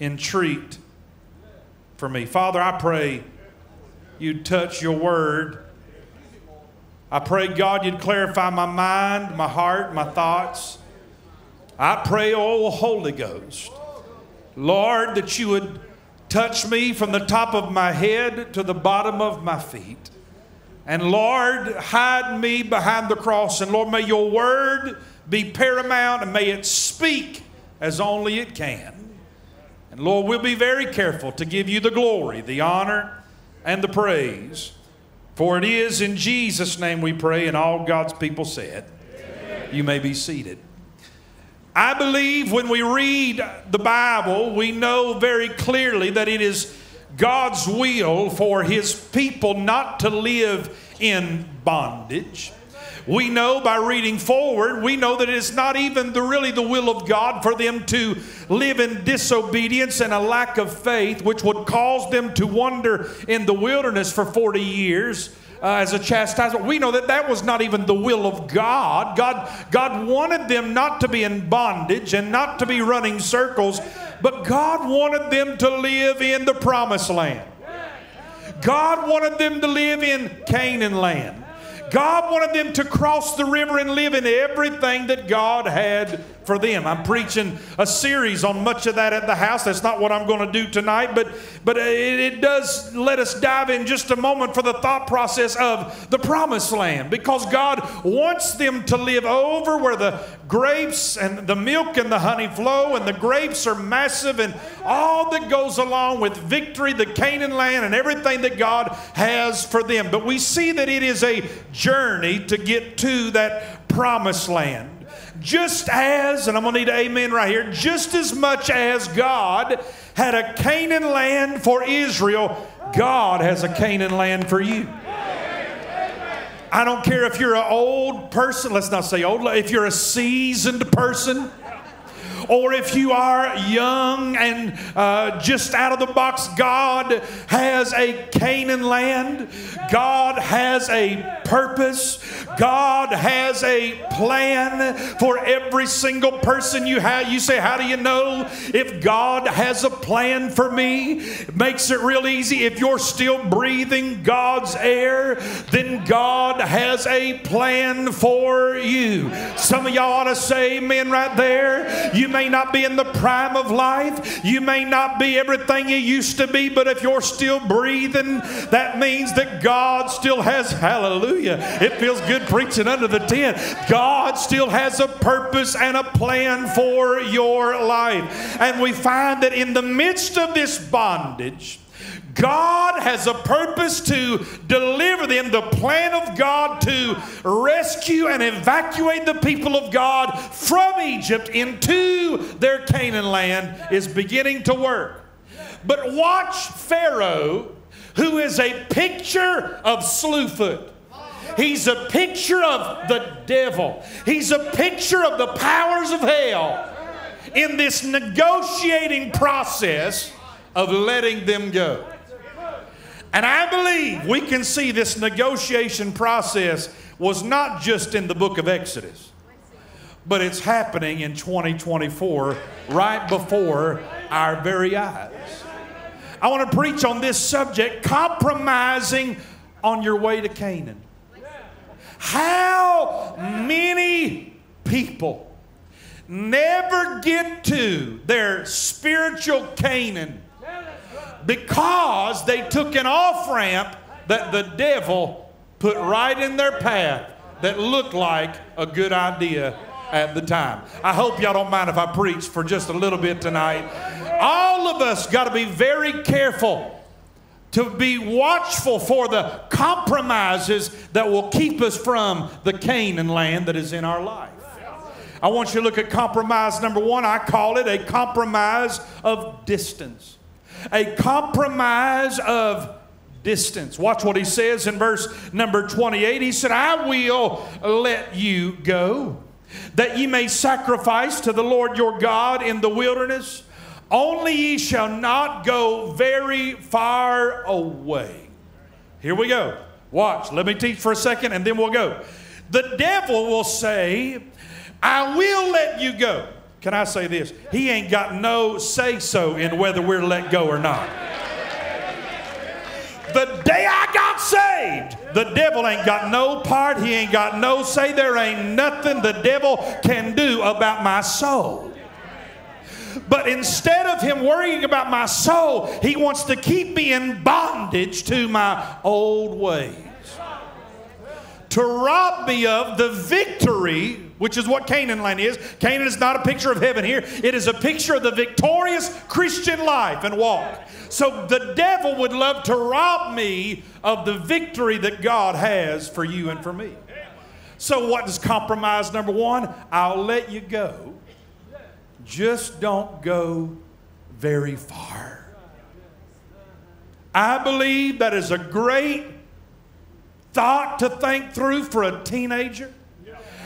entreat for me. Father, I pray you'd touch your word. I pray, God, you'd clarify my mind, my heart, my thoughts. I pray, oh Holy Ghost, Lord, that you would touch me from the top of my head to the bottom of my feet. And Lord, hide me behind the cross. And Lord, may your word be paramount and may it speak as only it can. And Lord, we'll be very careful to give you the glory, the honor, and the praise. For it is in Jesus' name we pray, and all God's people said. You may be seated. I believe when we read the Bible, we know very clearly that it is God's will for His people not to live in bondage. We know by reading forward, we know that it's not even the, really the will of God for them to live in disobedience and a lack of faith, which would cause them to wander in the wilderness for 40 years. Uh, as a chastisement. We know that that was not even the will of God. God. God wanted them not to be in bondage and not to be running circles, but God wanted them to live in the promised land. God wanted them to live in Canaan land. God wanted them to cross the river and live in everything that God had for them. I'm preaching a series on much of that at the house. That's not what I'm going to do tonight, but but it, it, does let us dive in just a moment for the thought process of the promised land because God wants them to live over where the grapes and the milk and the honey flow and the grapes are massive and all that goes along with victory, the Canaan land and everything that God has for them. But we see that it is a journey to get to that promised land just as, and I'm going to need an amen right here, just as much as God had a Canaan land for Israel, God has a Canaan land for you. I don't care if you're an old person, let's not say old, if you're a seasoned person, or if you are young and uh, just out of the box, God has a Canaan land. God has a purpose. God has a plan for every single person you have. You say, How do you know if God has a plan for me? It makes it real easy. If you're still breathing God's air, then God has a plan for you. Some of y'all ought to say amen right there. You may not be in the prime of life, you may not be everything you used to be, but if you're still breathing, that means that God still has, hallelujah. It feels good preaching under the tent. God still has a purpose and a plan for your life. And we find that in the midst of this bondage, God has a purpose to deliver them, the plan of God to rescue and evacuate the people of God from Egypt into their Canaan land is beginning to work. But watch Pharaoh, who is a picture of Slewfoot. He's a picture of the devil. He's a picture of the powers of hell in this negotiating process of letting them go. And I believe we can see this negotiation process was not just in the book of Exodus, but it's happening in 2024 right before our very eyes. I want to preach on this subject compromising on your way to Canaan. How many people never get to their spiritual Canaan because they took an off ramp that the devil put right in their path that looked like a good idea at the time. I hope y'all don't mind if I preach for just a little bit tonight. All of us got to be very careful to be watchful for the compromises that will keep us from the Canaan land that is in our life. I want you to look at compromise number one. I call it a compromise of distance a compromise of distance. Watch what he says in verse number 28. He said, I will let you go, that ye may sacrifice to the Lord your God in the wilderness. Only ye shall not go very far away. Here we go. Watch. Let me teach for a second and then we'll go. The devil will say, I will let you go. Can I say this? He ain't got no say so in whether we're let go or not. The day I got saved, the devil ain't got no part, he ain't got no say. There ain't nothing the devil can do about my soul. But instead of him worrying about my soul, he wants to keep me in bondage to my old ways. To rob me of the victory, which is what Canaan land is. Canaan is not a picture of heaven here, it is a picture of the victorious Christian life and walk. So the devil would love to rob me of the victory that God has for you and for me. So, what is compromise number one? I'll let you go just don't go very far. I believe that is a great thought to think through for a teenager.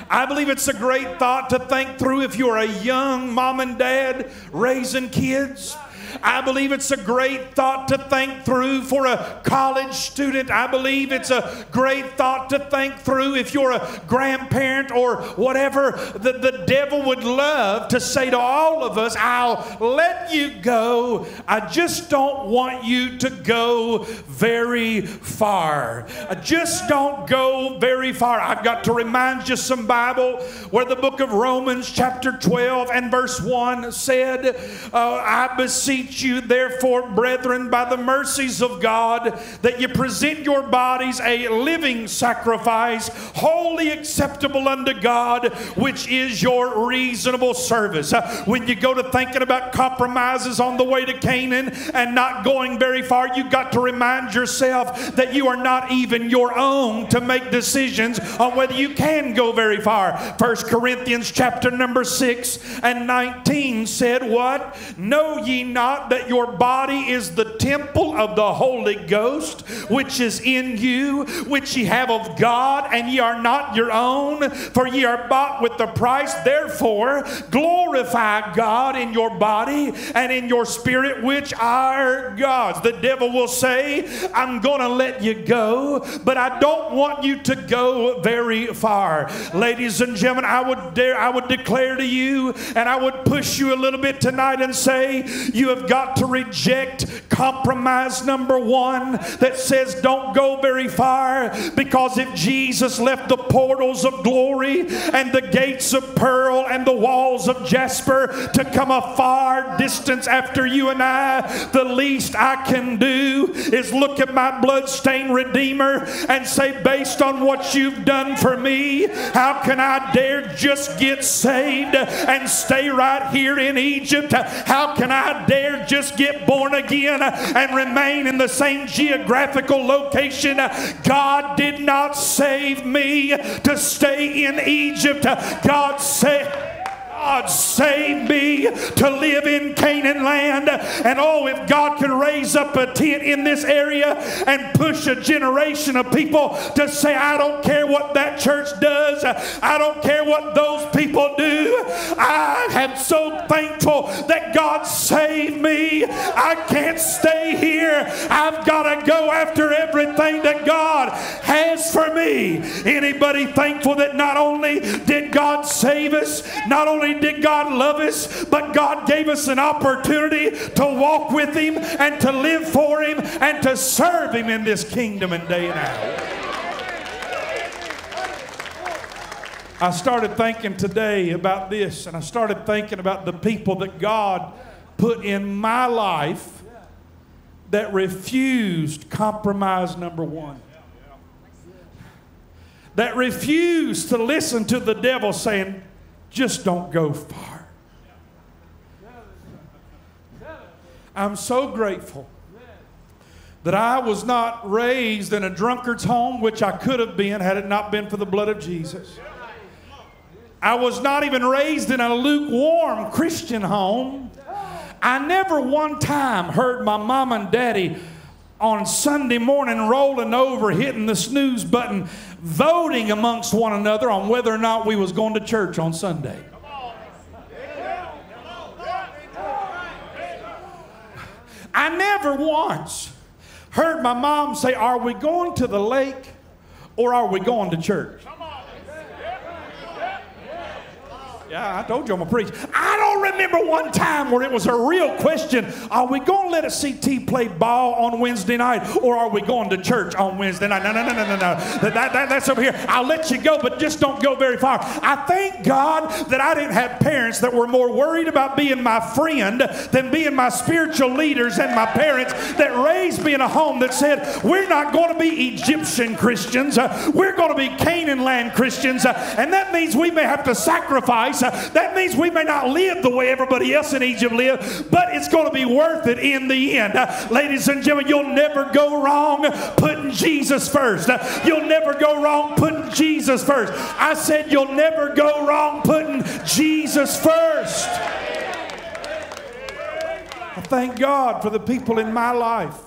I believe it's a great thought to think through if you're a young mom and dad raising kids. I believe it's a great thought to think through for a college student. I believe it's a great thought to think through if you're a grandparent or whatever. The, the devil would love to say to all of us, I'll let you go. I just don't want you to go very far. I just don't go very far. I've got to remind you some Bible where the book of Romans, chapter 12 and verse 1 said, uh, I beseech you, therefore, brethren, by the mercies of God, that you present your bodies a living sacrifice, wholly acceptable unto God, which is your reasonable service. Uh, When you go to thinking about compromises on the way to Canaan and not going very far, you've got to remind yourself that you are not even your own to make decisions on whether you can go very far. First Corinthians chapter number 6 and 19 said, What? Know ye not that your body is the temple of the Holy Ghost, which is in you, which ye have of God, and ye are not your own, for ye are bought with the price. Therefore, glorify God in your body and in your spirit, which are God's. The devil will say, I'm going to let you go, but I don't want you to go very far. Ladies and gentlemen, I would dare, I would declare to you, and I would push you a little bit tonight and say, you have got to reject compromise number one that says don't go very far because if Jesus left the portals of glory and the gates of pearl and the walls of jasper to come a far distance after you and I, the least I can do is look at my bloodstained Redeemer and say, based on what you've done for me, how can I dare just get saved and stay right here in Egypt? How can I dare just get born again and remain in the same geographical location? God did not save me to stay in Egypt. God saved. God save me to live in Canaan land. And oh, if God could raise up a tent in this area and push a generation of people to say, I don't care what that church does, I don't care what those people do. I am so thankful that God saved me. I can't stay here. I've got to go after everything that God has for me. Anybody thankful that not only did God save us, not only did God love us, but God gave us an opportunity to walk with Him and to live for Him and to serve Him in this kingdom and day and hour. I started thinking today about this, and I started thinking about the people that God put in my life that refused compromise number one. That refused to listen to the devil saying, just don't go far. I'm so grateful that I was not raised in a drunkard's home, which I could have been had it not been for the blood of Jesus. I was not even raised in a lukewarm Christian home. I never one time heard my mom and daddy on Sunday morning rolling over, hitting the snooze button, voting amongst one another on whether or not we was going to church on Sunday. I never once heard my mom say, Are we going to the lake or are we going to church? Yeah, I told you I'm a preach. I don't remember one time where it was a real question are we going to let a CT play ball on Wednesday night or are we going to church on Wednesday night? No, no, no, no, no, no. That, that, that- that's over here. I'll let you go, but just don't go very far. I thank God that I didn't have parents that were more worried about being my friend than being my spiritual leaders and my parents that raised me in a home that said, we're not going to be Egyptian Christians. Uh, we're going to be Canaan land Christians. Uh, and that means we may have to sacrifice. Uh, that means we may not live the way everybody else in Egypt lived, but it's going to be worth it in the end. Ladies and gentlemen, you'll never go wrong putting Jesus first. You'll never go wrong putting Jesus first. I said you'll never go wrong putting Jesus first. I thank God for the people in my life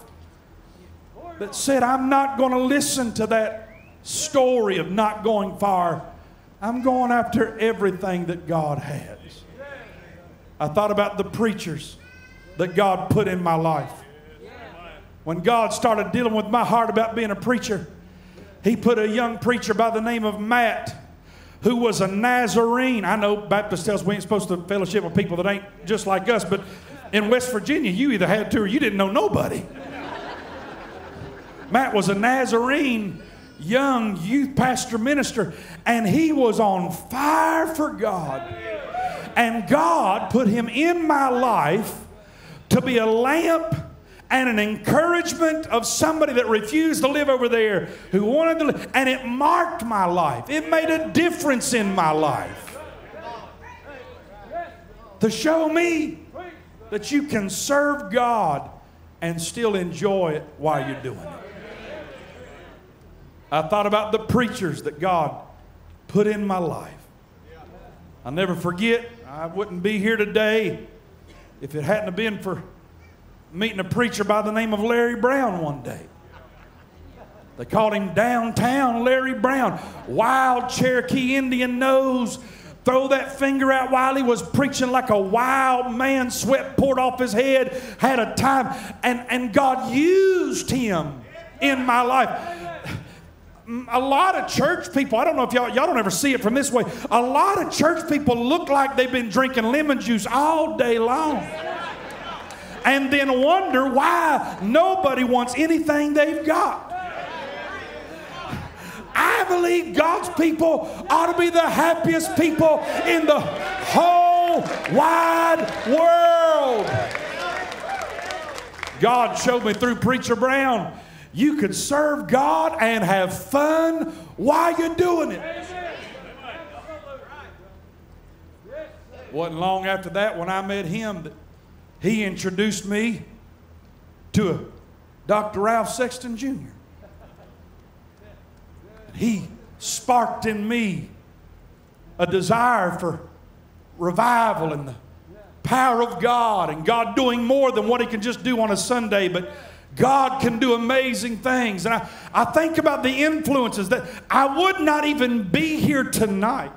that said, I'm not going to listen to that story of not going far. I'm going after everything that God has. I thought about the preachers that God put in my life. When God started dealing with my heart about being a preacher, He put a young preacher by the name of Matt who was a Nazarene. I know Baptist tells we ain't supposed to fellowship with people that ain't just like us, but in West Virginia, you either had to or you didn't know nobody. Matt was a Nazarene young youth pastor minister, and he was on fire for God. And God put him in my life to be a lamp and an encouragement of somebody that refused to live over there who wanted to live. And it marked my life, it made a difference in my life. To show me that you can serve God and still enjoy it while you're doing it. I thought about the preachers that God put in my life. I'll never forget, I wouldn't be here today if it hadn't been for meeting a preacher by the name of Larry Brown one day. They called him downtown Larry Brown. Wild Cherokee Indian nose. Throw that finger out while he was preaching like a wild man. Sweat poured off his head. Had a time. And, and God used him in my life a lot of church people, I don't know if y'all, y'all don't ever see it from this way. A lot of church people look like they've been drinking lemon juice all day long. And then wonder why nobody wants anything they've got. I believe God's people ought to be the happiest people in the whole wide world. God showed me through Preacher Brown you could serve God and have fun while you're doing it. Wasn't long after that when I met him that he introduced me to Dr. Ralph Sexton Jr. He sparked in me a desire for revival and the power of God and God doing more than what He can just do on a Sunday, but God can do amazing things. And I, I think about the influences that I would not even be here tonight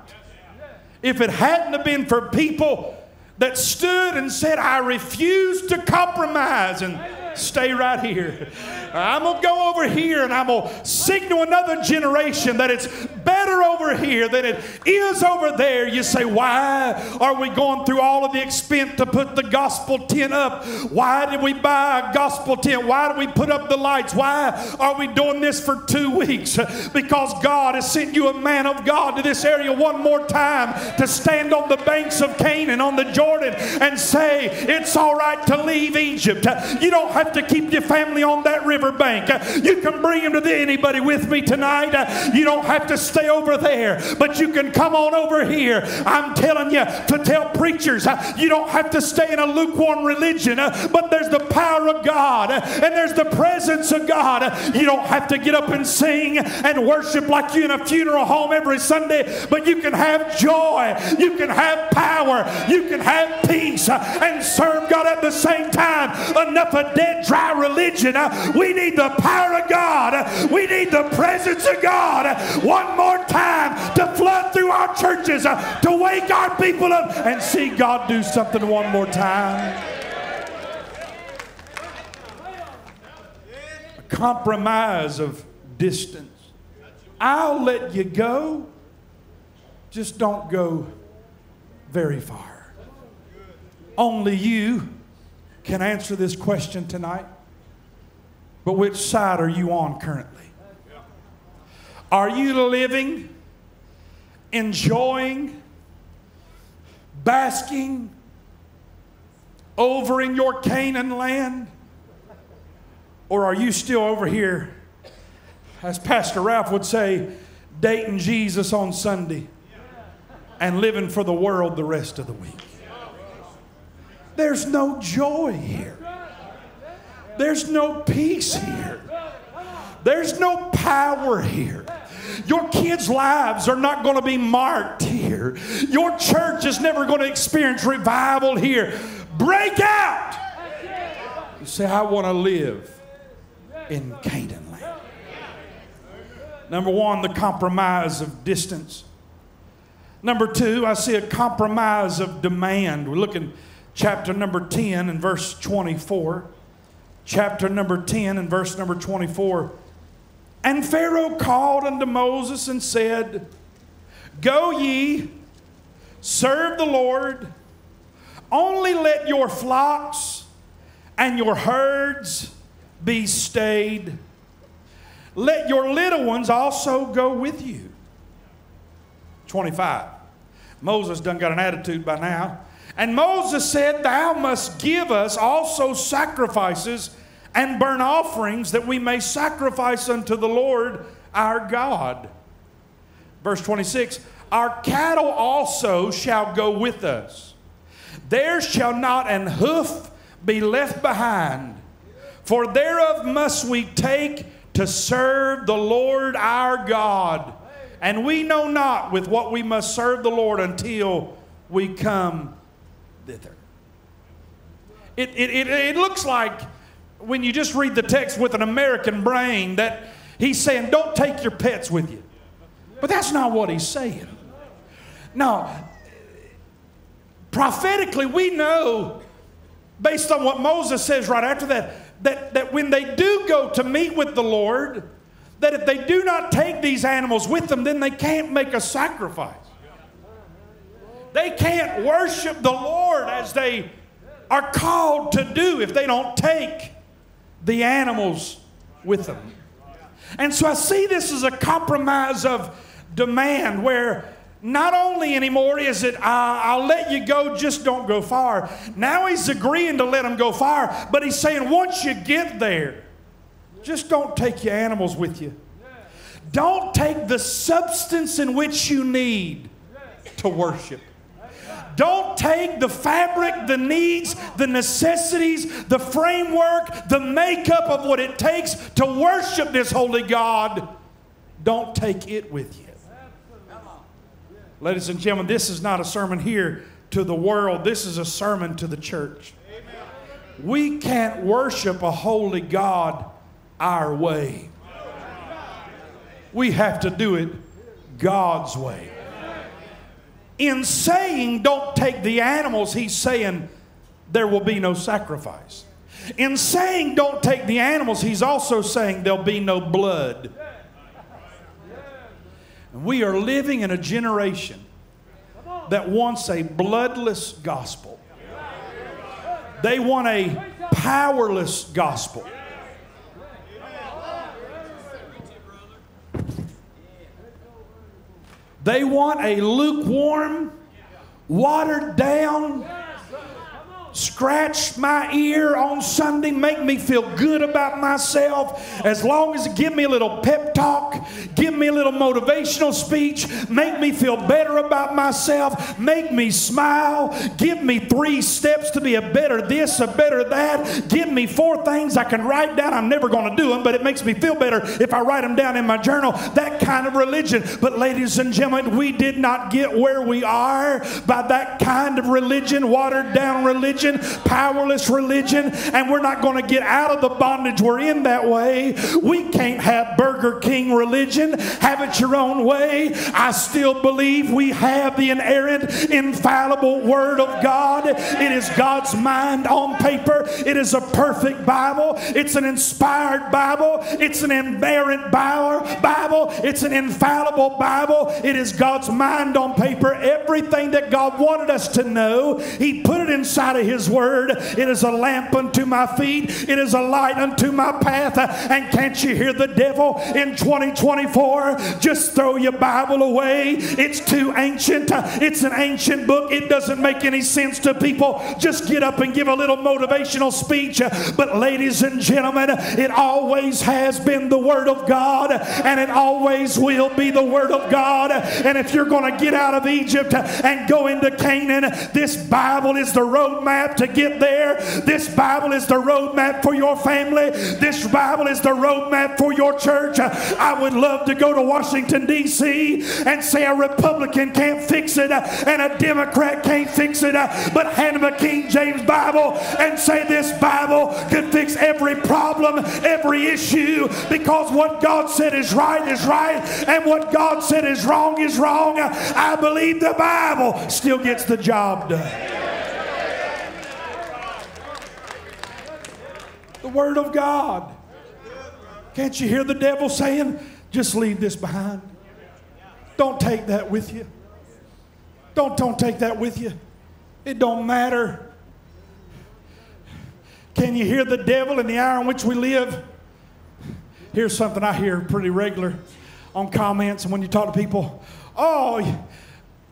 if it hadn't have been for people that stood and said, I refuse to compromise and stay right here. I'm going to go over here and I'm going to signal another generation that it's better over here than it is over there. You say, why are we going through all of the expense to put the gospel tent up? Why did we buy a gospel tent? Why did we put up the lights? Why are we doing this for two weeks? Because God has sent you a man of God to this area one more time to stand on the banks of Canaan, on the Jordan, and say, it's all right to leave Egypt. You don't have to keep your family on that river bank. You can bring them to the, anybody with me tonight. You don't have to stay over there, but you can come on over here. I'm telling you to tell preachers, uh, you don't have to stay in a lukewarm religion, uh, but there's the power of God uh, and there's the presence of God. You don't have to get up and sing and worship like you in a funeral home every Sunday, but you can have joy, you can have power, you can have peace, and serve God at the same time. Enough of dead, dry religion. We need the power of God. We need the presence of God one more time to flood through our churches, uh, to wake our people up and see God do something one more time. A compromise of distance. I'll let you go. Just don't go very far. Only you can answer this question tonight. But which side are you on currently? Are you living, enjoying, basking over in your Canaan land? Or are you still over here, as Pastor Ralph would say, dating Jesus on Sunday and living for the world the rest of the week? There's no joy here. There's no peace here. There's no power here. Your kids' lives are not going to be marked here. Your church is never going to experience revival here. Break out. You say, I want to live in Canaan land. Number one, the compromise of distance. Number two, I see a compromise of demand. We look in chapter number 10 and verse 24. Chapter number 10 and verse number 24. And Pharaoh called unto Moses and said, Go ye, serve the Lord, only let your flocks and your herds be stayed. Let your little ones also go with you. 25. Moses done got an attitude by now. And Moses said, Thou must give us also sacrifices and burnt offerings that we may sacrifice unto the Lord our God. Verse 26 Our cattle also shall go with us. There shall not an hoof be left behind, for thereof must we take to serve the Lord our God. And we know not with what we must serve the Lord until we come thither. It, it, it, it looks like when you just read the text with an American brain that he's saying, don't take your pets with you. But that's not what he's saying. Now, prophetically, we know, based on what Moses says right after that, that, that when they do go to meet with the Lord, that if they do not take these animals with them, then they can't make a sacrifice. They can't worship the Lord as they are called to do if they don't take the animals with them. And so I see this as a compromise of demand where not only anymore is it, I'll let you go, just don't go far. Now he's agreeing to let them go far, but he's saying once you get there, just don't take your animals with you. Don't take the substance in which you need to worship. Don't take the fabric, the needs, the necessities, the framework, the makeup of what it takes to worship this holy God. Don't take it with you. Ladies and gentlemen, this is not a sermon here to the world, this is a sermon to the church. We can't worship a holy God our way. We have to do it God's way. In saying, don't take the animals, he's saying, there will be no sacrifice. In saying, don't take the animals, he's also saying, there'll be no blood. And we are living in a generation that wants a bloodless gospel. They want a powerless gospel. They want a lukewarm, watered down, scratch my ear on Sunday, make me feel good about myself, as long as it give me a little pep talk, give me a little motivational speech, make me feel better about myself, make me smile, give me three steps to be a better this, a better that, give me four things I can write down. I'm never going to do them, but it makes me feel better if I write them down in my journal. That kind of religion. But, ladies and gentlemen, we did not get where we are by that kind of religion, watered down religion religion, powerless religion, and we're not going to get out of the bondage we're in that way. We can't have Burger King religion, have it your own way. I still believe we have the inerrant, infallible Word of God. It is God's mind on paper, it is a perfect Bible, it's an inspired Bible, it's an inerrant Bible. It's an infallible Bible. It is God's mind on paper. Everything that God wanted us to know, He put it inside of His Word. It is a lamp unto my feet, it is a light unto my path. And can't you hear the devil in 2024? Just throw your Bible away. It's too ancient. It's an ancient book. It doesn't make any sense to people. Just get up and give a little motivational speech. But, ladies and gentlemen, it always has been the Word of God, and it always will be the Word of God. And if you're going to get out of Egypt and go into Canaan, this Bible is the roadmap to get there. This Bible is the roadmap for your family. This Bible is the roadmap for your church. I would love to go to Washington, D.C. and say a Republican can't fix it and a Democrat can't fix it, but hand them a King James Bible and say this Bible could fix every problem, every issue, because what God said is right is right, and what God said is wrong is wrong. I believe the Bible still gets the job done. The Word of God. Can't you hear the devil saying, just leave this behind? Don't take that with you. Don't, don't take that with you. It don't matter. Can you hear the devil in the hour in which we live? Here's something I hear pretty regular on comments and when you talk to people. Oh,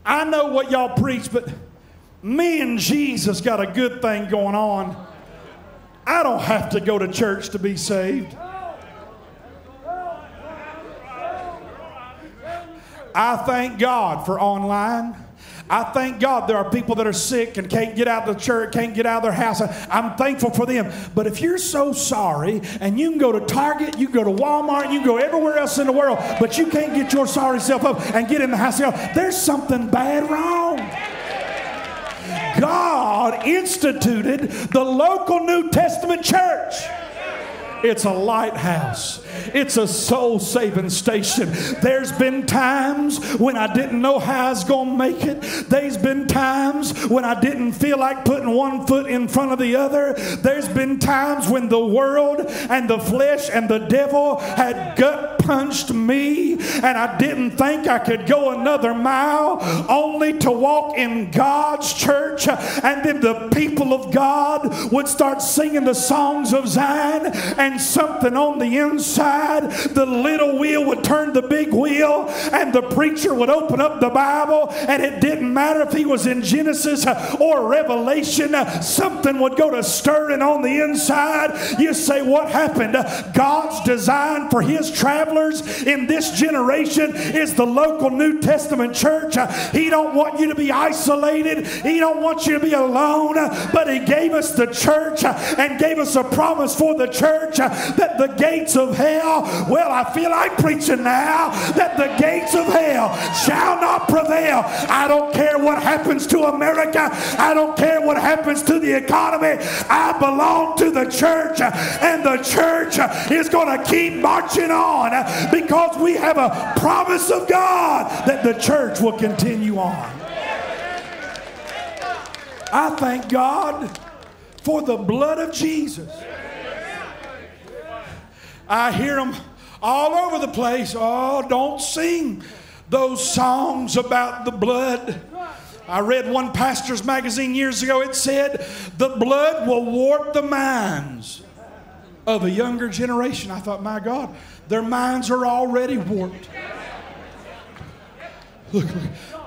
I know what y'all preach, but me and Jesus got a good thing going on. I don't have to go to church to be saved. I thank God for online. I thank God there are people that are sick and can't get out of the church, can't get out of their house. I'm thankful for them. But if you're so sorry and you can go to Target, you can go to Walmart, you can go everywhere else in the world, but you can't get your sorry self up and get in the house, there's something bad wrong. God instituted the local New Testament church. It's a lighthouse. It's a soul saving station. There's been times when I didn't know how I was going to make it. There's been times when I didn't feel like putting one foot in front of the other. There's been times when the world and the flesh and the devil had gut punched me and I didn't think I could go another mile only to walk in God's church and then the people of God would start singing the songs of Zion and something on the inside the little wheel would turn the big wheel and the preacher would open up the Bible and it didn't matter if he was in Genesis or Revelation something would go to stirring on the inside you say what happened God's design for his travelers in this generation is the local New Testament church. He don't want you to be isolated. He don't want you to be alone. But he gave us the church and gave us a promise for the church that the gates of hell, well, I feel like preaching now, that the gates of hell shall not prevail. I don't care what happens to America. I don't care what happens to the economy. I belong to the church and the church is going to keep marching on because we have a promise of God that the church will continue on. I thank God for the blood of Jesus. I hear them all over the place. Oh, don't sing those songs about the blood. I read one pastor's magazine years ago. It said, The blood will warp the minds of a younger generation. I thought, my God, their minds are already warped. Look,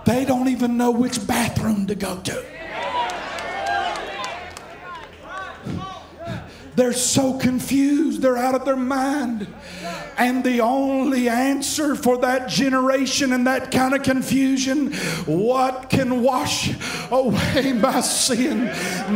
they don't even know which bathroom to go to. They're so confused, they're out of their mind. And the only answer for that generation and that kind of confusion, what can wash away my sin?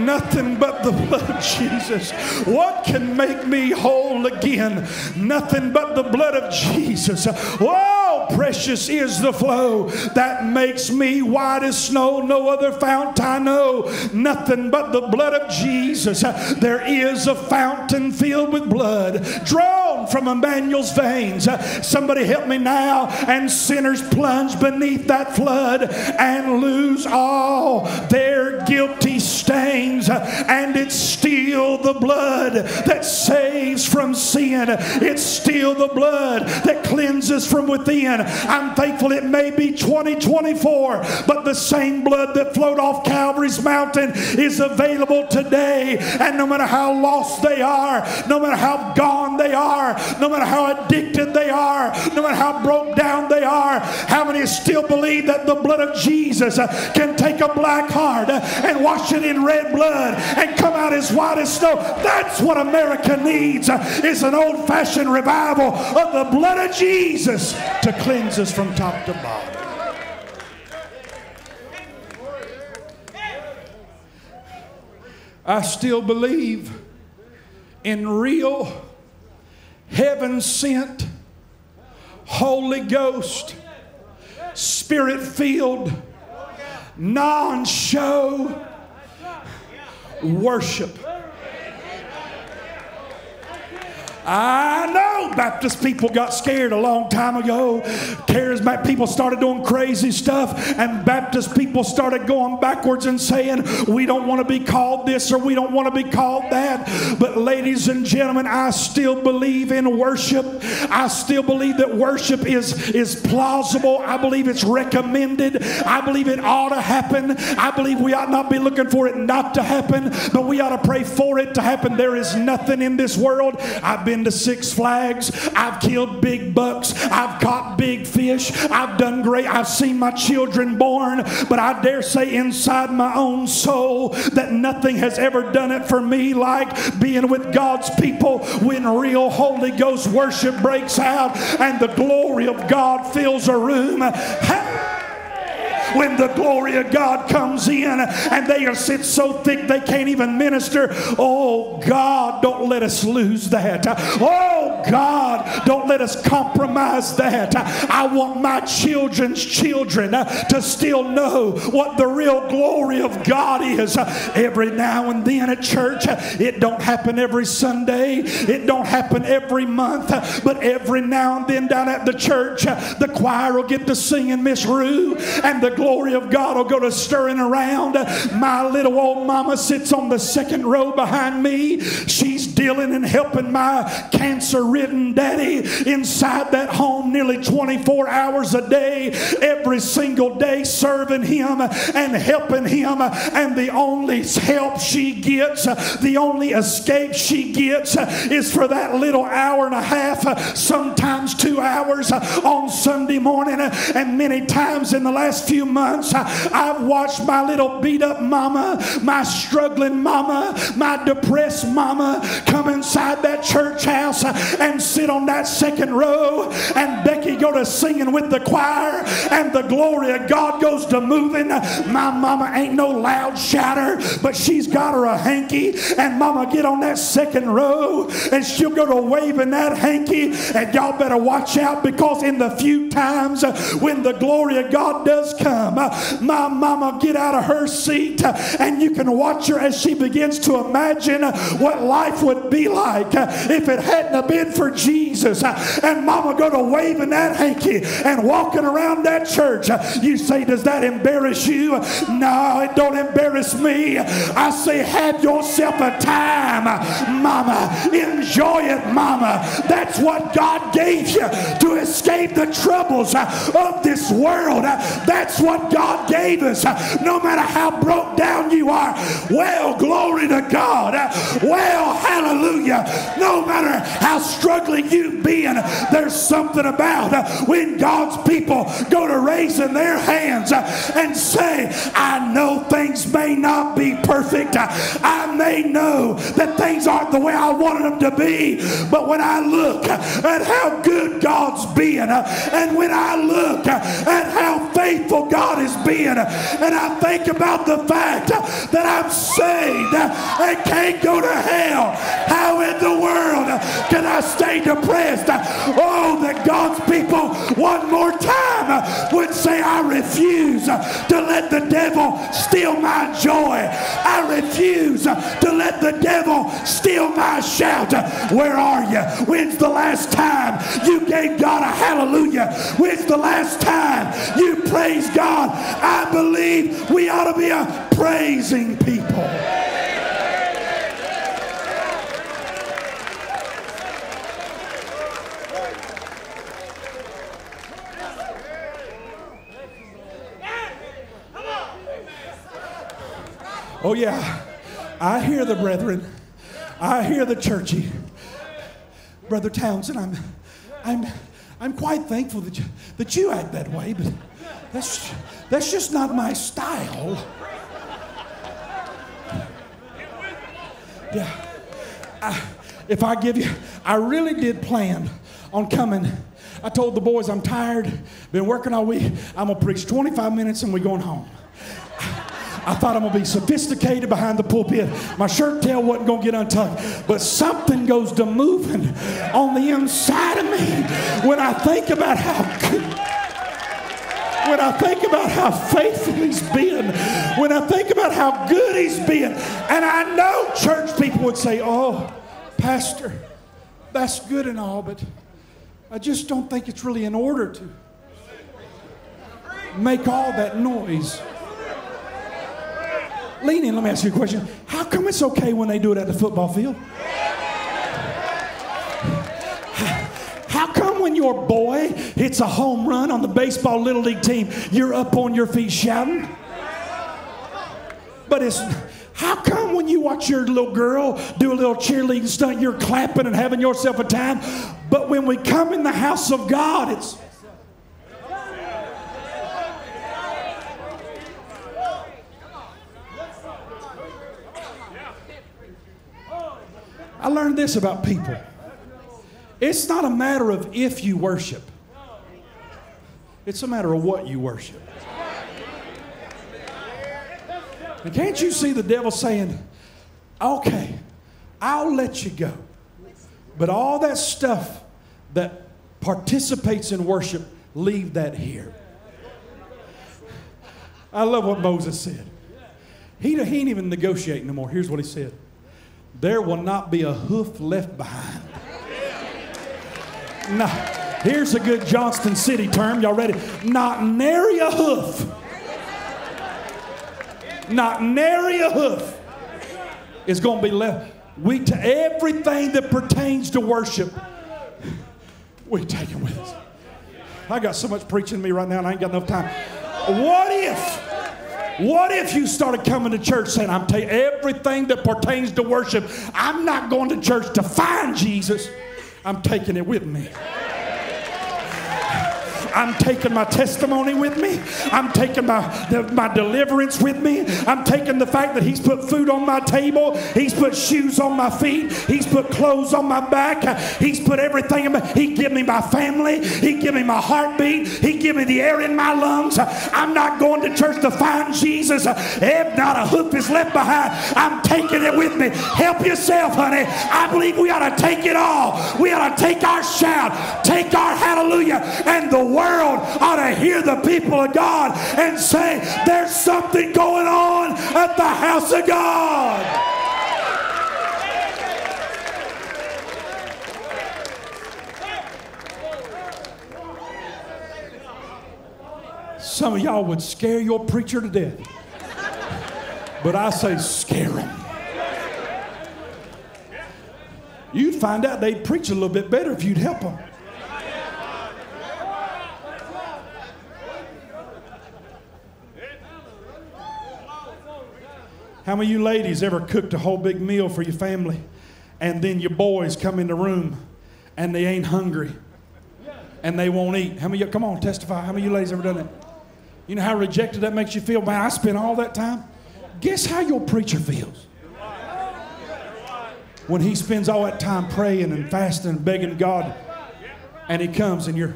Nothing but the blood of Jesus. What can make me whole again? Nothing but the blood of Jesus. Oh, precious is the flow that makes me white as snow. No other fount I know. Nothing but the blood of Jesus. There is a fountain filled with blood drawn from Emmanuel's veins. Somebody help me now. And sinners plunge beneath that flood and lose all their guilty stains, and it's still the blood that saves from sin. It's still the blood that cleanses from within. I'm thankful it may be 2024, but the same blood that flowed off Calvary's mountain is available today. And no matter how lost they are, no matter how gone they are, no matter how addicted they are, no matter how broke down they are, how many still believe that the blood of Jesus can take a black heart and wash it in red blood and come out as white as snow? That's what America needs uh, is an old-fashioned revival of the blood of Jesus to cleanse us from top to bottom. I still believe in real heaven sent Holy Ghost spirit filled non show worship. I know Baptist people got scared a long time ago. Charismatic people started doing crazy stuff, and Baptist people started going backwards and saying, We don't want to be called this or we don't want to be called that. But, ladies and gentlemen, I still believe in worship. I still believe that worship is, is plausible. I believe it's recommended. I believe it ought to happen. I believe we ought not be looking for it not to happen, but we ought to pray for it to happen. There is nothing in this world. I've been to Six Flags. I've killed big bucks. I've caught big fish. I've done great. I've seen my children born. But I dare say inside my own soul that nothing has ever done it for me like being with God's people when real Holy Ghost worship breaks out and the glory of God fills a room. When the glory of God comes in and they are sit so thick they can't even minister. Oh God, don't let us lose that. Oh God, don't let us compromise that. I want my children's children to still know what the real glory of God is. Every now and then at church, it don't happen every Sunday. It don't happen every month, but every now and then down at the church, the choir will get to singing Miss Rue, and the glory of God will go to stirring around. My little old mama sits on the second row behind me. She's dealing and helping my cancer ridden daddy inside that home nearly 24 hours a day, every single day, serving him and helping him. And the only help she gets, the only escape she gets, is for that little hour and a half, sometimes two hours on Sunday morning. And many times in the last few months, I've watched my little beat up mama, my struggling mama, my depressed mama come inside that church house and sit on that second row. And Becky go to singing with the choir, and the glory of God goes to moving. My mama ain't no loud shouter, but she's got her a hanky. And mama get on that second row, and she'll go to waving that hanky. And y'all better watch out because in the few times when the glory of God does come, my mama get out of her seat, and you can watch her as she begins to imagine what life would be like if it hadn't been for Jesus. And mama go to waving that hanky and walking around that church. You say, does that embarrass you? No, it don't embarrass me. I say, have yourself a time, mama. Enjoy it, mama. That's what God gave you to escape the troubles of this world. That's what God gave us. No matter how broke down you are, well, glory to God. Well, hallelujah. No matter how struggling you've been, there's something about when God's people go to raising their hands and say, I know things may not be perfect. I may know that things aren't the way I wanted them to be. But when I look at how good God's been, and when I look at how faithful God has been, and I think about the fact that I'm saved and can't go to hell, how in the world can I stay depressed? Oh, that God's people one more time would say, I refuse to let the devil steal my joy. I refuse to let the devil steal my shout. Where are you? When's the last time you gave God a hallelujah? When's the last time you praise God. I believe we ought to be a praising people. Oh, yeah. I hear the brethren. I hear the churchy. Brother Townsend, I'm, I'm, I'm quite thankful that you, that you act that way, but that's, that's just not my style. Yeah. I, if I give you, I really did plan on coming. I told the boys I'm tired, been working all week. I'm gonna preach 25 minutes and we're going home. I thought I'm gonna be sophisticated behind the pulpit. My shirt tail wasn't gonna get untucked, but something goes to moving on the inside of me when I think about how when I think about how faithful he's been, when I think about how good he's been, and I know church people would say, "Oh, Pastor, that's good and all, but I just don't think it's really in order to make all that noise." Lean in, let me ask you a question. How come it's okay when they do it at the football field? How come when your boy hits a home run on the baseball little league team, you're up on your feet shouting? But it's how come when you watch your little girl do a little cheerleading stunt, you're clapping and having yourself a time? But when we come in the house of God, it's I learned this about people. It's not a matter of if you worship, it's a matter of what you worship. And can't you see the devil saying, okay, I'll let you go. But all that stuff that participates in worship, leave that here. I love what Moses said. He, he ain't even negotiating no more. Here's what he said There will not be a hoof left behind. Now, here's a good Johnston City term. Y'all ready? Not nary a hoof. Not nary a hoof is going to be left. We to everything that pertains to worship, we take it with us. I got so much preaching in me right now, and I ain't got enough time. What if? What if you started coming to church saying, I'm taking everything that pertains to worship, I'm not going to church to find Jesus, I'm taking it with me. I'm taking my testimony with me. I'm taking my, the, my deliverance with me. I'm taking the fact that He's put food on my table. He's put shoes on my feet. He's put clothes on my back. He's put everything in my, He give me my family. He give me my heartbeat. He give me the air in my lungs. I'm not going to church to find Jesus. If not a hoof is left behind, I'm taking it with me. Help yourself, honey. I believe we ought to take it all. We ought to take our shout, take our hallelujah, and the world ought to hear the people of God and say, There's something going on at the house of God. Some of y'all would scare your preacher to death. But I say, scare him. You'd find out they'd preach a little bit better if you'd help them. How many of you ladies ever cooked a whole big meal for your family and then your boys come in the room and they ain't hungry and they won't eat? How many of you, come on, testify. How many of you ladies ever done that? You know how rejected that makes you feel? Man, I spent all that time. Guess how your preacher feels? When he spends all that time praying and fasting and begging God and he comes and you're.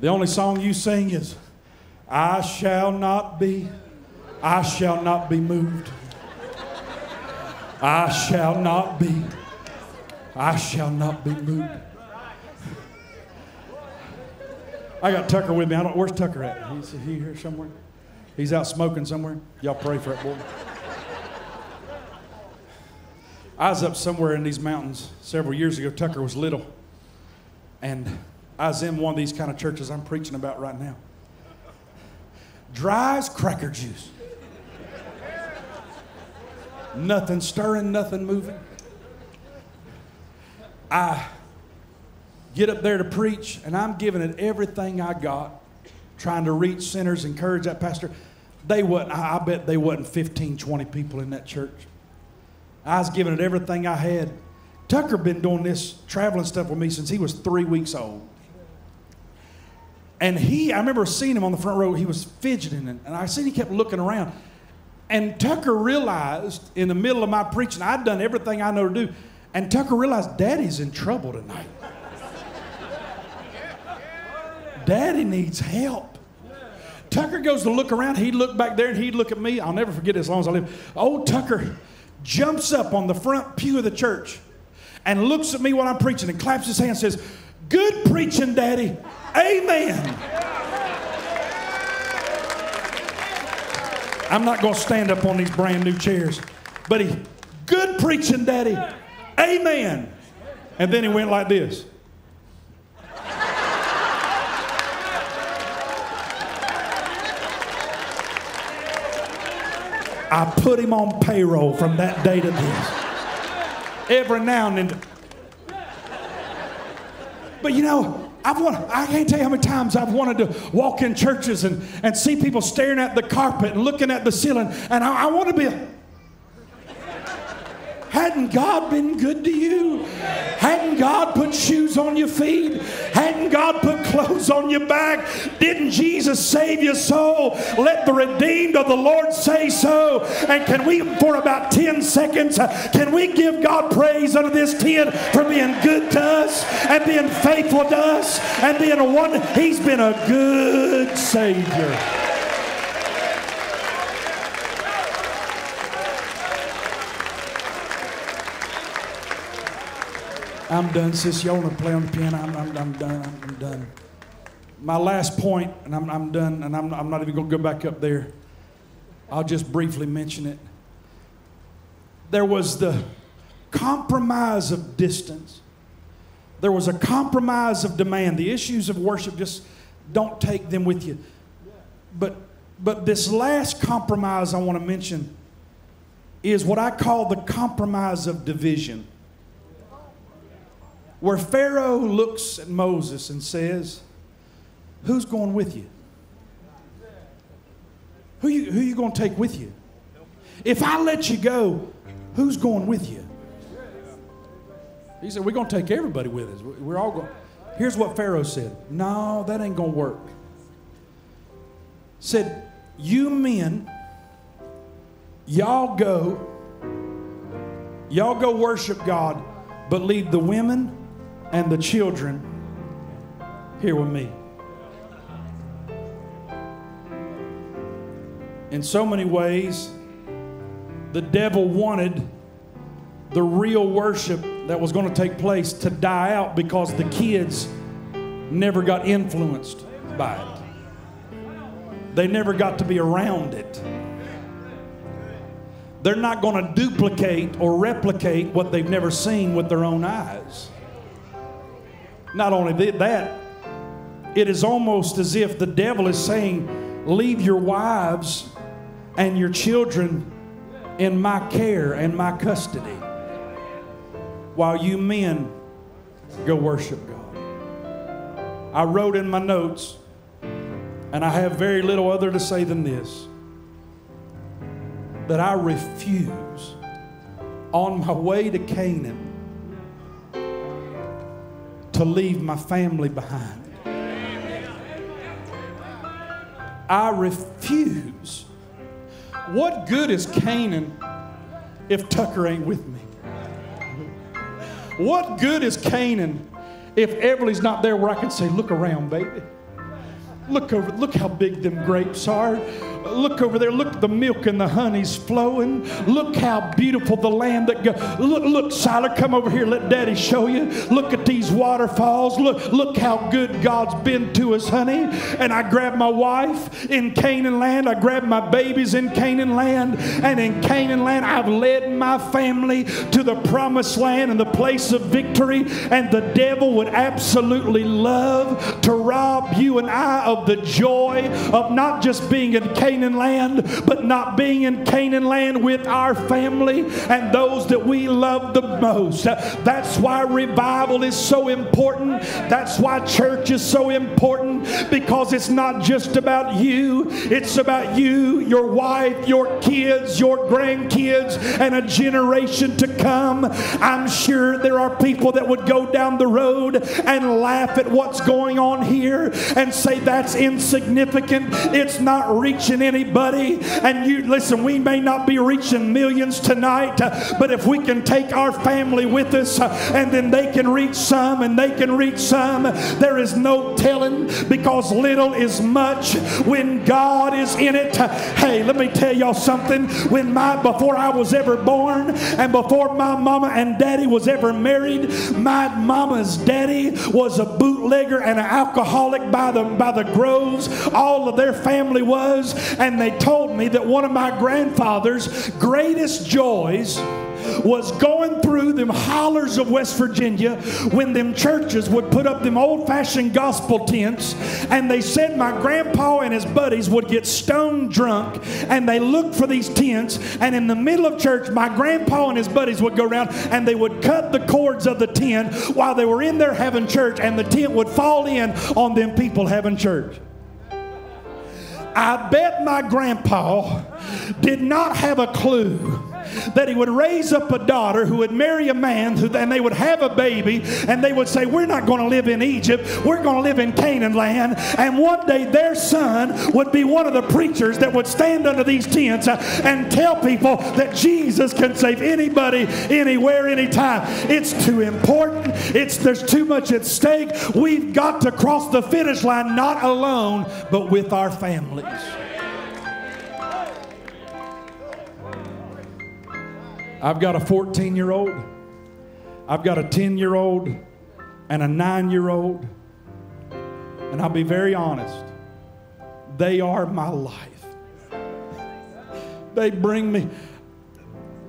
The only song you sing is. I shall not be, I shall not be moved. I shall not be, I shall not be moved. I got Tucker with me. I don't. Where's Tucker at? He's he here somewhere. He's out smoking somewhere. Y'all pray for that boy. I was up somewhere in these mountains several years ago. Tucker was little, And I was in one of these kind of churches I'm preaching about right now. Dry as cracker juice. Nothing stirring, nothing moving. I get up there to preach, and I'm giving it everything I got, trying to reach sinners, encourage that pastor. They wasn't, I bet they wasn't 15, 20 people in that church. I was giving it everything I had. Tucker been doing this traveling stuff with me since he was three weeks old. And he, I remember seeing him on the front row, he was fidgeting, and, and I seen he kept looking around. And Tucker realized in the middle of my preaching, I'd done everything I know to do. And Tucker realized, Daddy's in trouble tonight. Daddy needs help. Tucker goes to look around. He'd look back there and he'd look at me. I'll never forget it as long as I live. Old Tucker jumps up on the front pew of the church and looks at me while I'm preaching and claps his hand and says, Good preaching, Daddy. Amen. I'm not going to stand up on these brand new chairs, but he, good preaching, Daddy. Amen. And then he went like this. I put him on payroll from that day to this. Every now and then. But you know, I've wanted, I can't tell you how many times I've wanted to walk in churches and, and see people staring at the carpet and looking at the ceiling, and I, I want to be a, Hadn't God been good to you? Hadn't God put shoes on your feet? Hadn't God put clothes on your back? Didn't Jesus save your soul? Let the redeemed of the Lord say so. And can we, for about 10 seconds, uh, can we give God praise under this tent for being good to us and being faithful to us and being a one? He's been a good Savior. I'm done, sis. Y'all want to play on the piano? I'm, I'm, I'm done. I'm, I'm done. My last point, and I'm, I'm done, and I'm, I'm not even going to go back up there. I'll just briefly mention it. There was the compromise of distance, there was a compromise of demand. The issues of worship just don't take them with you. But, but this last compromise I want to mention is what I call the compromise of division where Pharaoh looks at Moses and says, Who's going with you? Who you, who you going to take with you? If I let you go, who's going with you? He said, We're going to take everybody with us. We're all going. Here's what Pharaoh said No, that ain't going to work. Said, You men, y'all go, y'all go worship God, but leave the women and the children here with me. In so many ways, the devil wanted the real worship that was going to take place to die out because the kids never got influenced by it. They never got to be around it. They're not going to duplicate or replicate what they've never seen with their own eyes. Not only that, it is almost as if the devil is saying, Leave your wives and your children in my care and my custody while you men go worship God. I wrote in my notes, and I have very little other to say than this that I refuse on my way to Canaan to leave my family behind. I refuse. What good is Canaan if Tucker ain't with me? What good is Canaan if Everly's not there where I can say, Look around, baby? Look over, look how big them grapes are. Look over there, look the milk and the honey's flowing. Look how beautiful the land that go. Look, look, Siler, come over here, let daddy show you. Look at these waterfalls. Look, look how good God's been to us, honey. And I grabbed my wife in Canaan land. I grabbed my babies in Canaan land. And in Canaan land, I've led my family to the promised land and the place of victory. And the devil would absolutely love to rob you and I of the joy of not just being in Canaan land, but not being in Canaan land with our family and those that we love the most. That's why revival is so important. That's why church is so important because it's not just about you, it's about you, your wife, your kids, your grandkids, and a generation to come. I'm sure there are people that would go down the road and laugh at what's going on here and say that's insignificant. It's not reaching anybody. And you listen, we may not be reaching millions tonight, but if we can take our family with us and then they can reach some and they can reach some, there is no telling because little is much when God is in it. Hey, let me tell y'all something. When my before I was ever born and before my mama and daddy was ever married, my mama's daddy was a bootlegger and an alcoholic by the by the groves. All of their family was, and they told me that one of my grandfather's greatest joys was going through them hollers of West Virginia when them churches would put up them old fashioned gospel tents. And they said my grandpa and his buddies would get stone drunk and they looked for these tents. And in the middle of church, my grandpa and his buddies would go around and they would cut the cords of the tent while they were in there having church, and the tent would fall in on them people having church. I bet my grandpa did not have a clue that he would raise up a daughter who would marry a man who, and they would have a baby and they would say, We're not going to live in Egypt, we're going to live in Canaan land. And one day their son would be one of the preachers that would stand under these tents uh, and tell people that Jesus can save anybody, anywhere, anytime. It's too important, it's, there's too much at stake. We've got to cross the finish line not alone, but with our families. I've got a 14 year old, I've got a 10 year old, and a 9 year old. And I'll be very honest, they are my life. They bring me.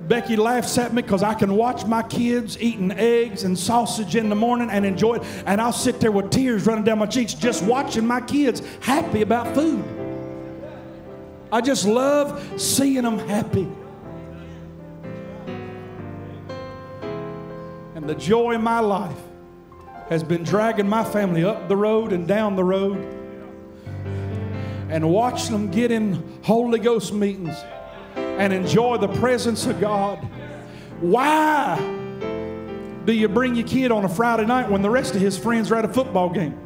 Becky laughs at me because I can watch my kids eating eggs and sausage in the morning and enjoy it. And I'll sit there with tears running down my cheeks just watching my kids happy about food. I just love seeing them happy. The joy in my life has been dragging my family up the road and down the road and watching them get in Holy Ghost meetings and enjoy the presence of God. Why do you bring your kid on a Friday night when the rest of his friends are at a football game?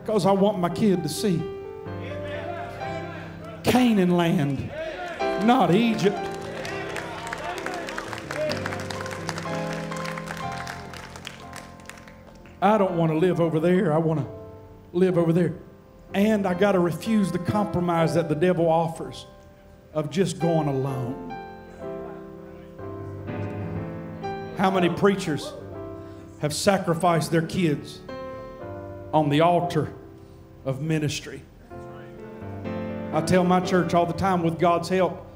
Because I want my kid to see Canaan land, not Egypt. I don't want to live over there. I want to live over there. And I got to refuse the compromise that the devil offers of just going alone. How many preachers have sacrificed their kids on the altar of ministry? I tell my church all the time with God's help,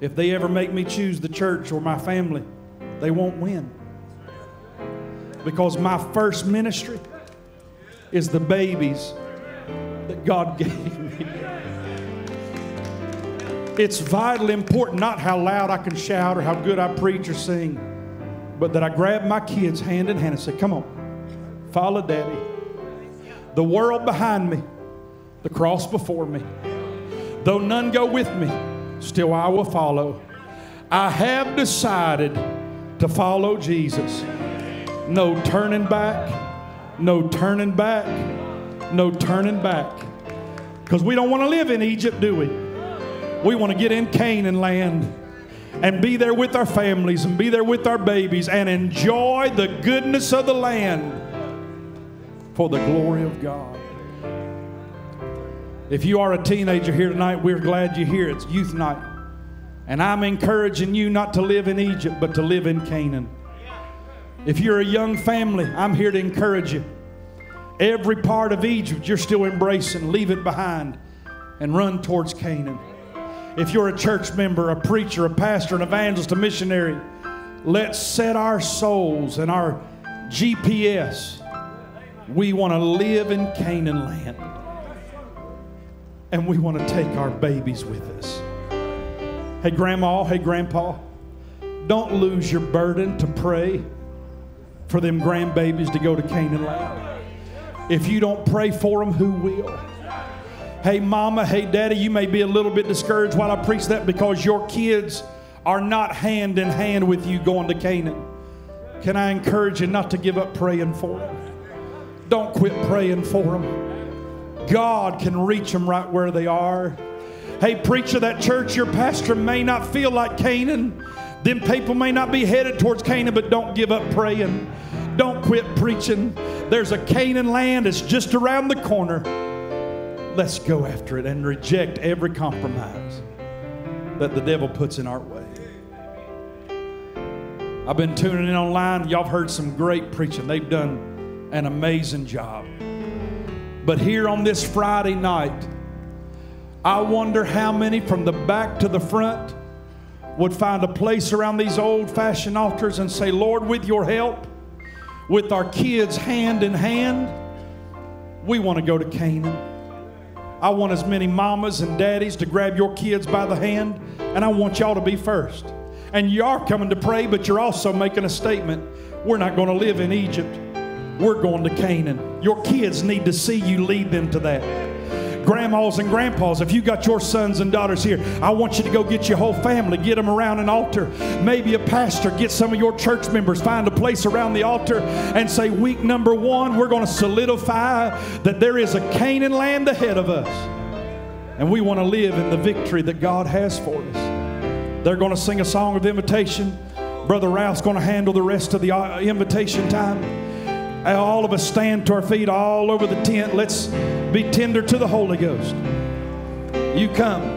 if they ever make me choose the church or my family, they won't win because my first ministry is the babies that God gave me. It's vitally important, not how loud I can shout or how good I preach or sing, but that I grab my kids hand in hand and say, Come on, follow daddy. The world behind me, the cross before me. Though none go with me, still I will follow. I have decided to follow Jesus. No turning back, no turning back, no turning back. Because we don't want to live in Egypt, do we? We want to get in Canaan land and be there with our families and be there with our babies and enjoy the goodness of the land for the glory of God. If you are a teenager here tonight, we're glad you're here. It's youth night. And I'm encouraging you not to live in Egypt, but to live in Canaan. If you're a young family, I'm here to encourage you. Every part of Egypt you're still embracing, leave it behind and run towards Canaan. If you're a church member, a preacher, a pastor, an evangelist, a missionary, let's set our souls and our GPS. We want to live in Canaan land. And we want to take our babies with us. Hey, Grandma, hey, Grandpa, don't lose your burden to pray for them grandbabies to go to Canaan land. If you don't pray for them, who will? Hey, mama, hey, daddy, you may be a little bit discouraged while I preach that because your kids are not hand in hand with you going to Canaan. Can I encourage you not to give up praying for them? Don't quit praying for them. God can reach them right where they are. Hey, preacher, that church, your pastor may not feel like Canaan. Them people may not be headed towards Canaan, but don't give up praying. Don't quit preaching. There's a Canaan land that's just around the corner. Let's go after it and reject every compromise that the devil puts in our way. I've been tuning in online. Y'all have heard some great preaching. They've done an amazing job. But here on this Friday night, I wonder how many from the back to the front would find a place around these old fashioned altars and say, Lord, with your help, with our kids hand in hand, we want to go to Canaan. I want as many mamas and daddies to grab your kids by the hand, and I want y'all to be first. And you are coming to pray, but you're also making a statement. We're not going to live in Egypt. We're going to Canaan. Your kids need to see you lead them to that grandmas and grandpas, if you got your sons and daughters here, I want you to go get your whole family, get them around an altar. Maybe a pastor, get some of your church members, find a place around the altar and say, Week number one, we're going to solidify that there is a Canaan land ahead of us. And we want to live in the victory that God has for us. They're going to sing a song of invitation. Brother Ralph's going to handle the rest of the uh, invitation time all of us stand to our feet all over the tent. Let's be tender to the Holy Ghost. You come.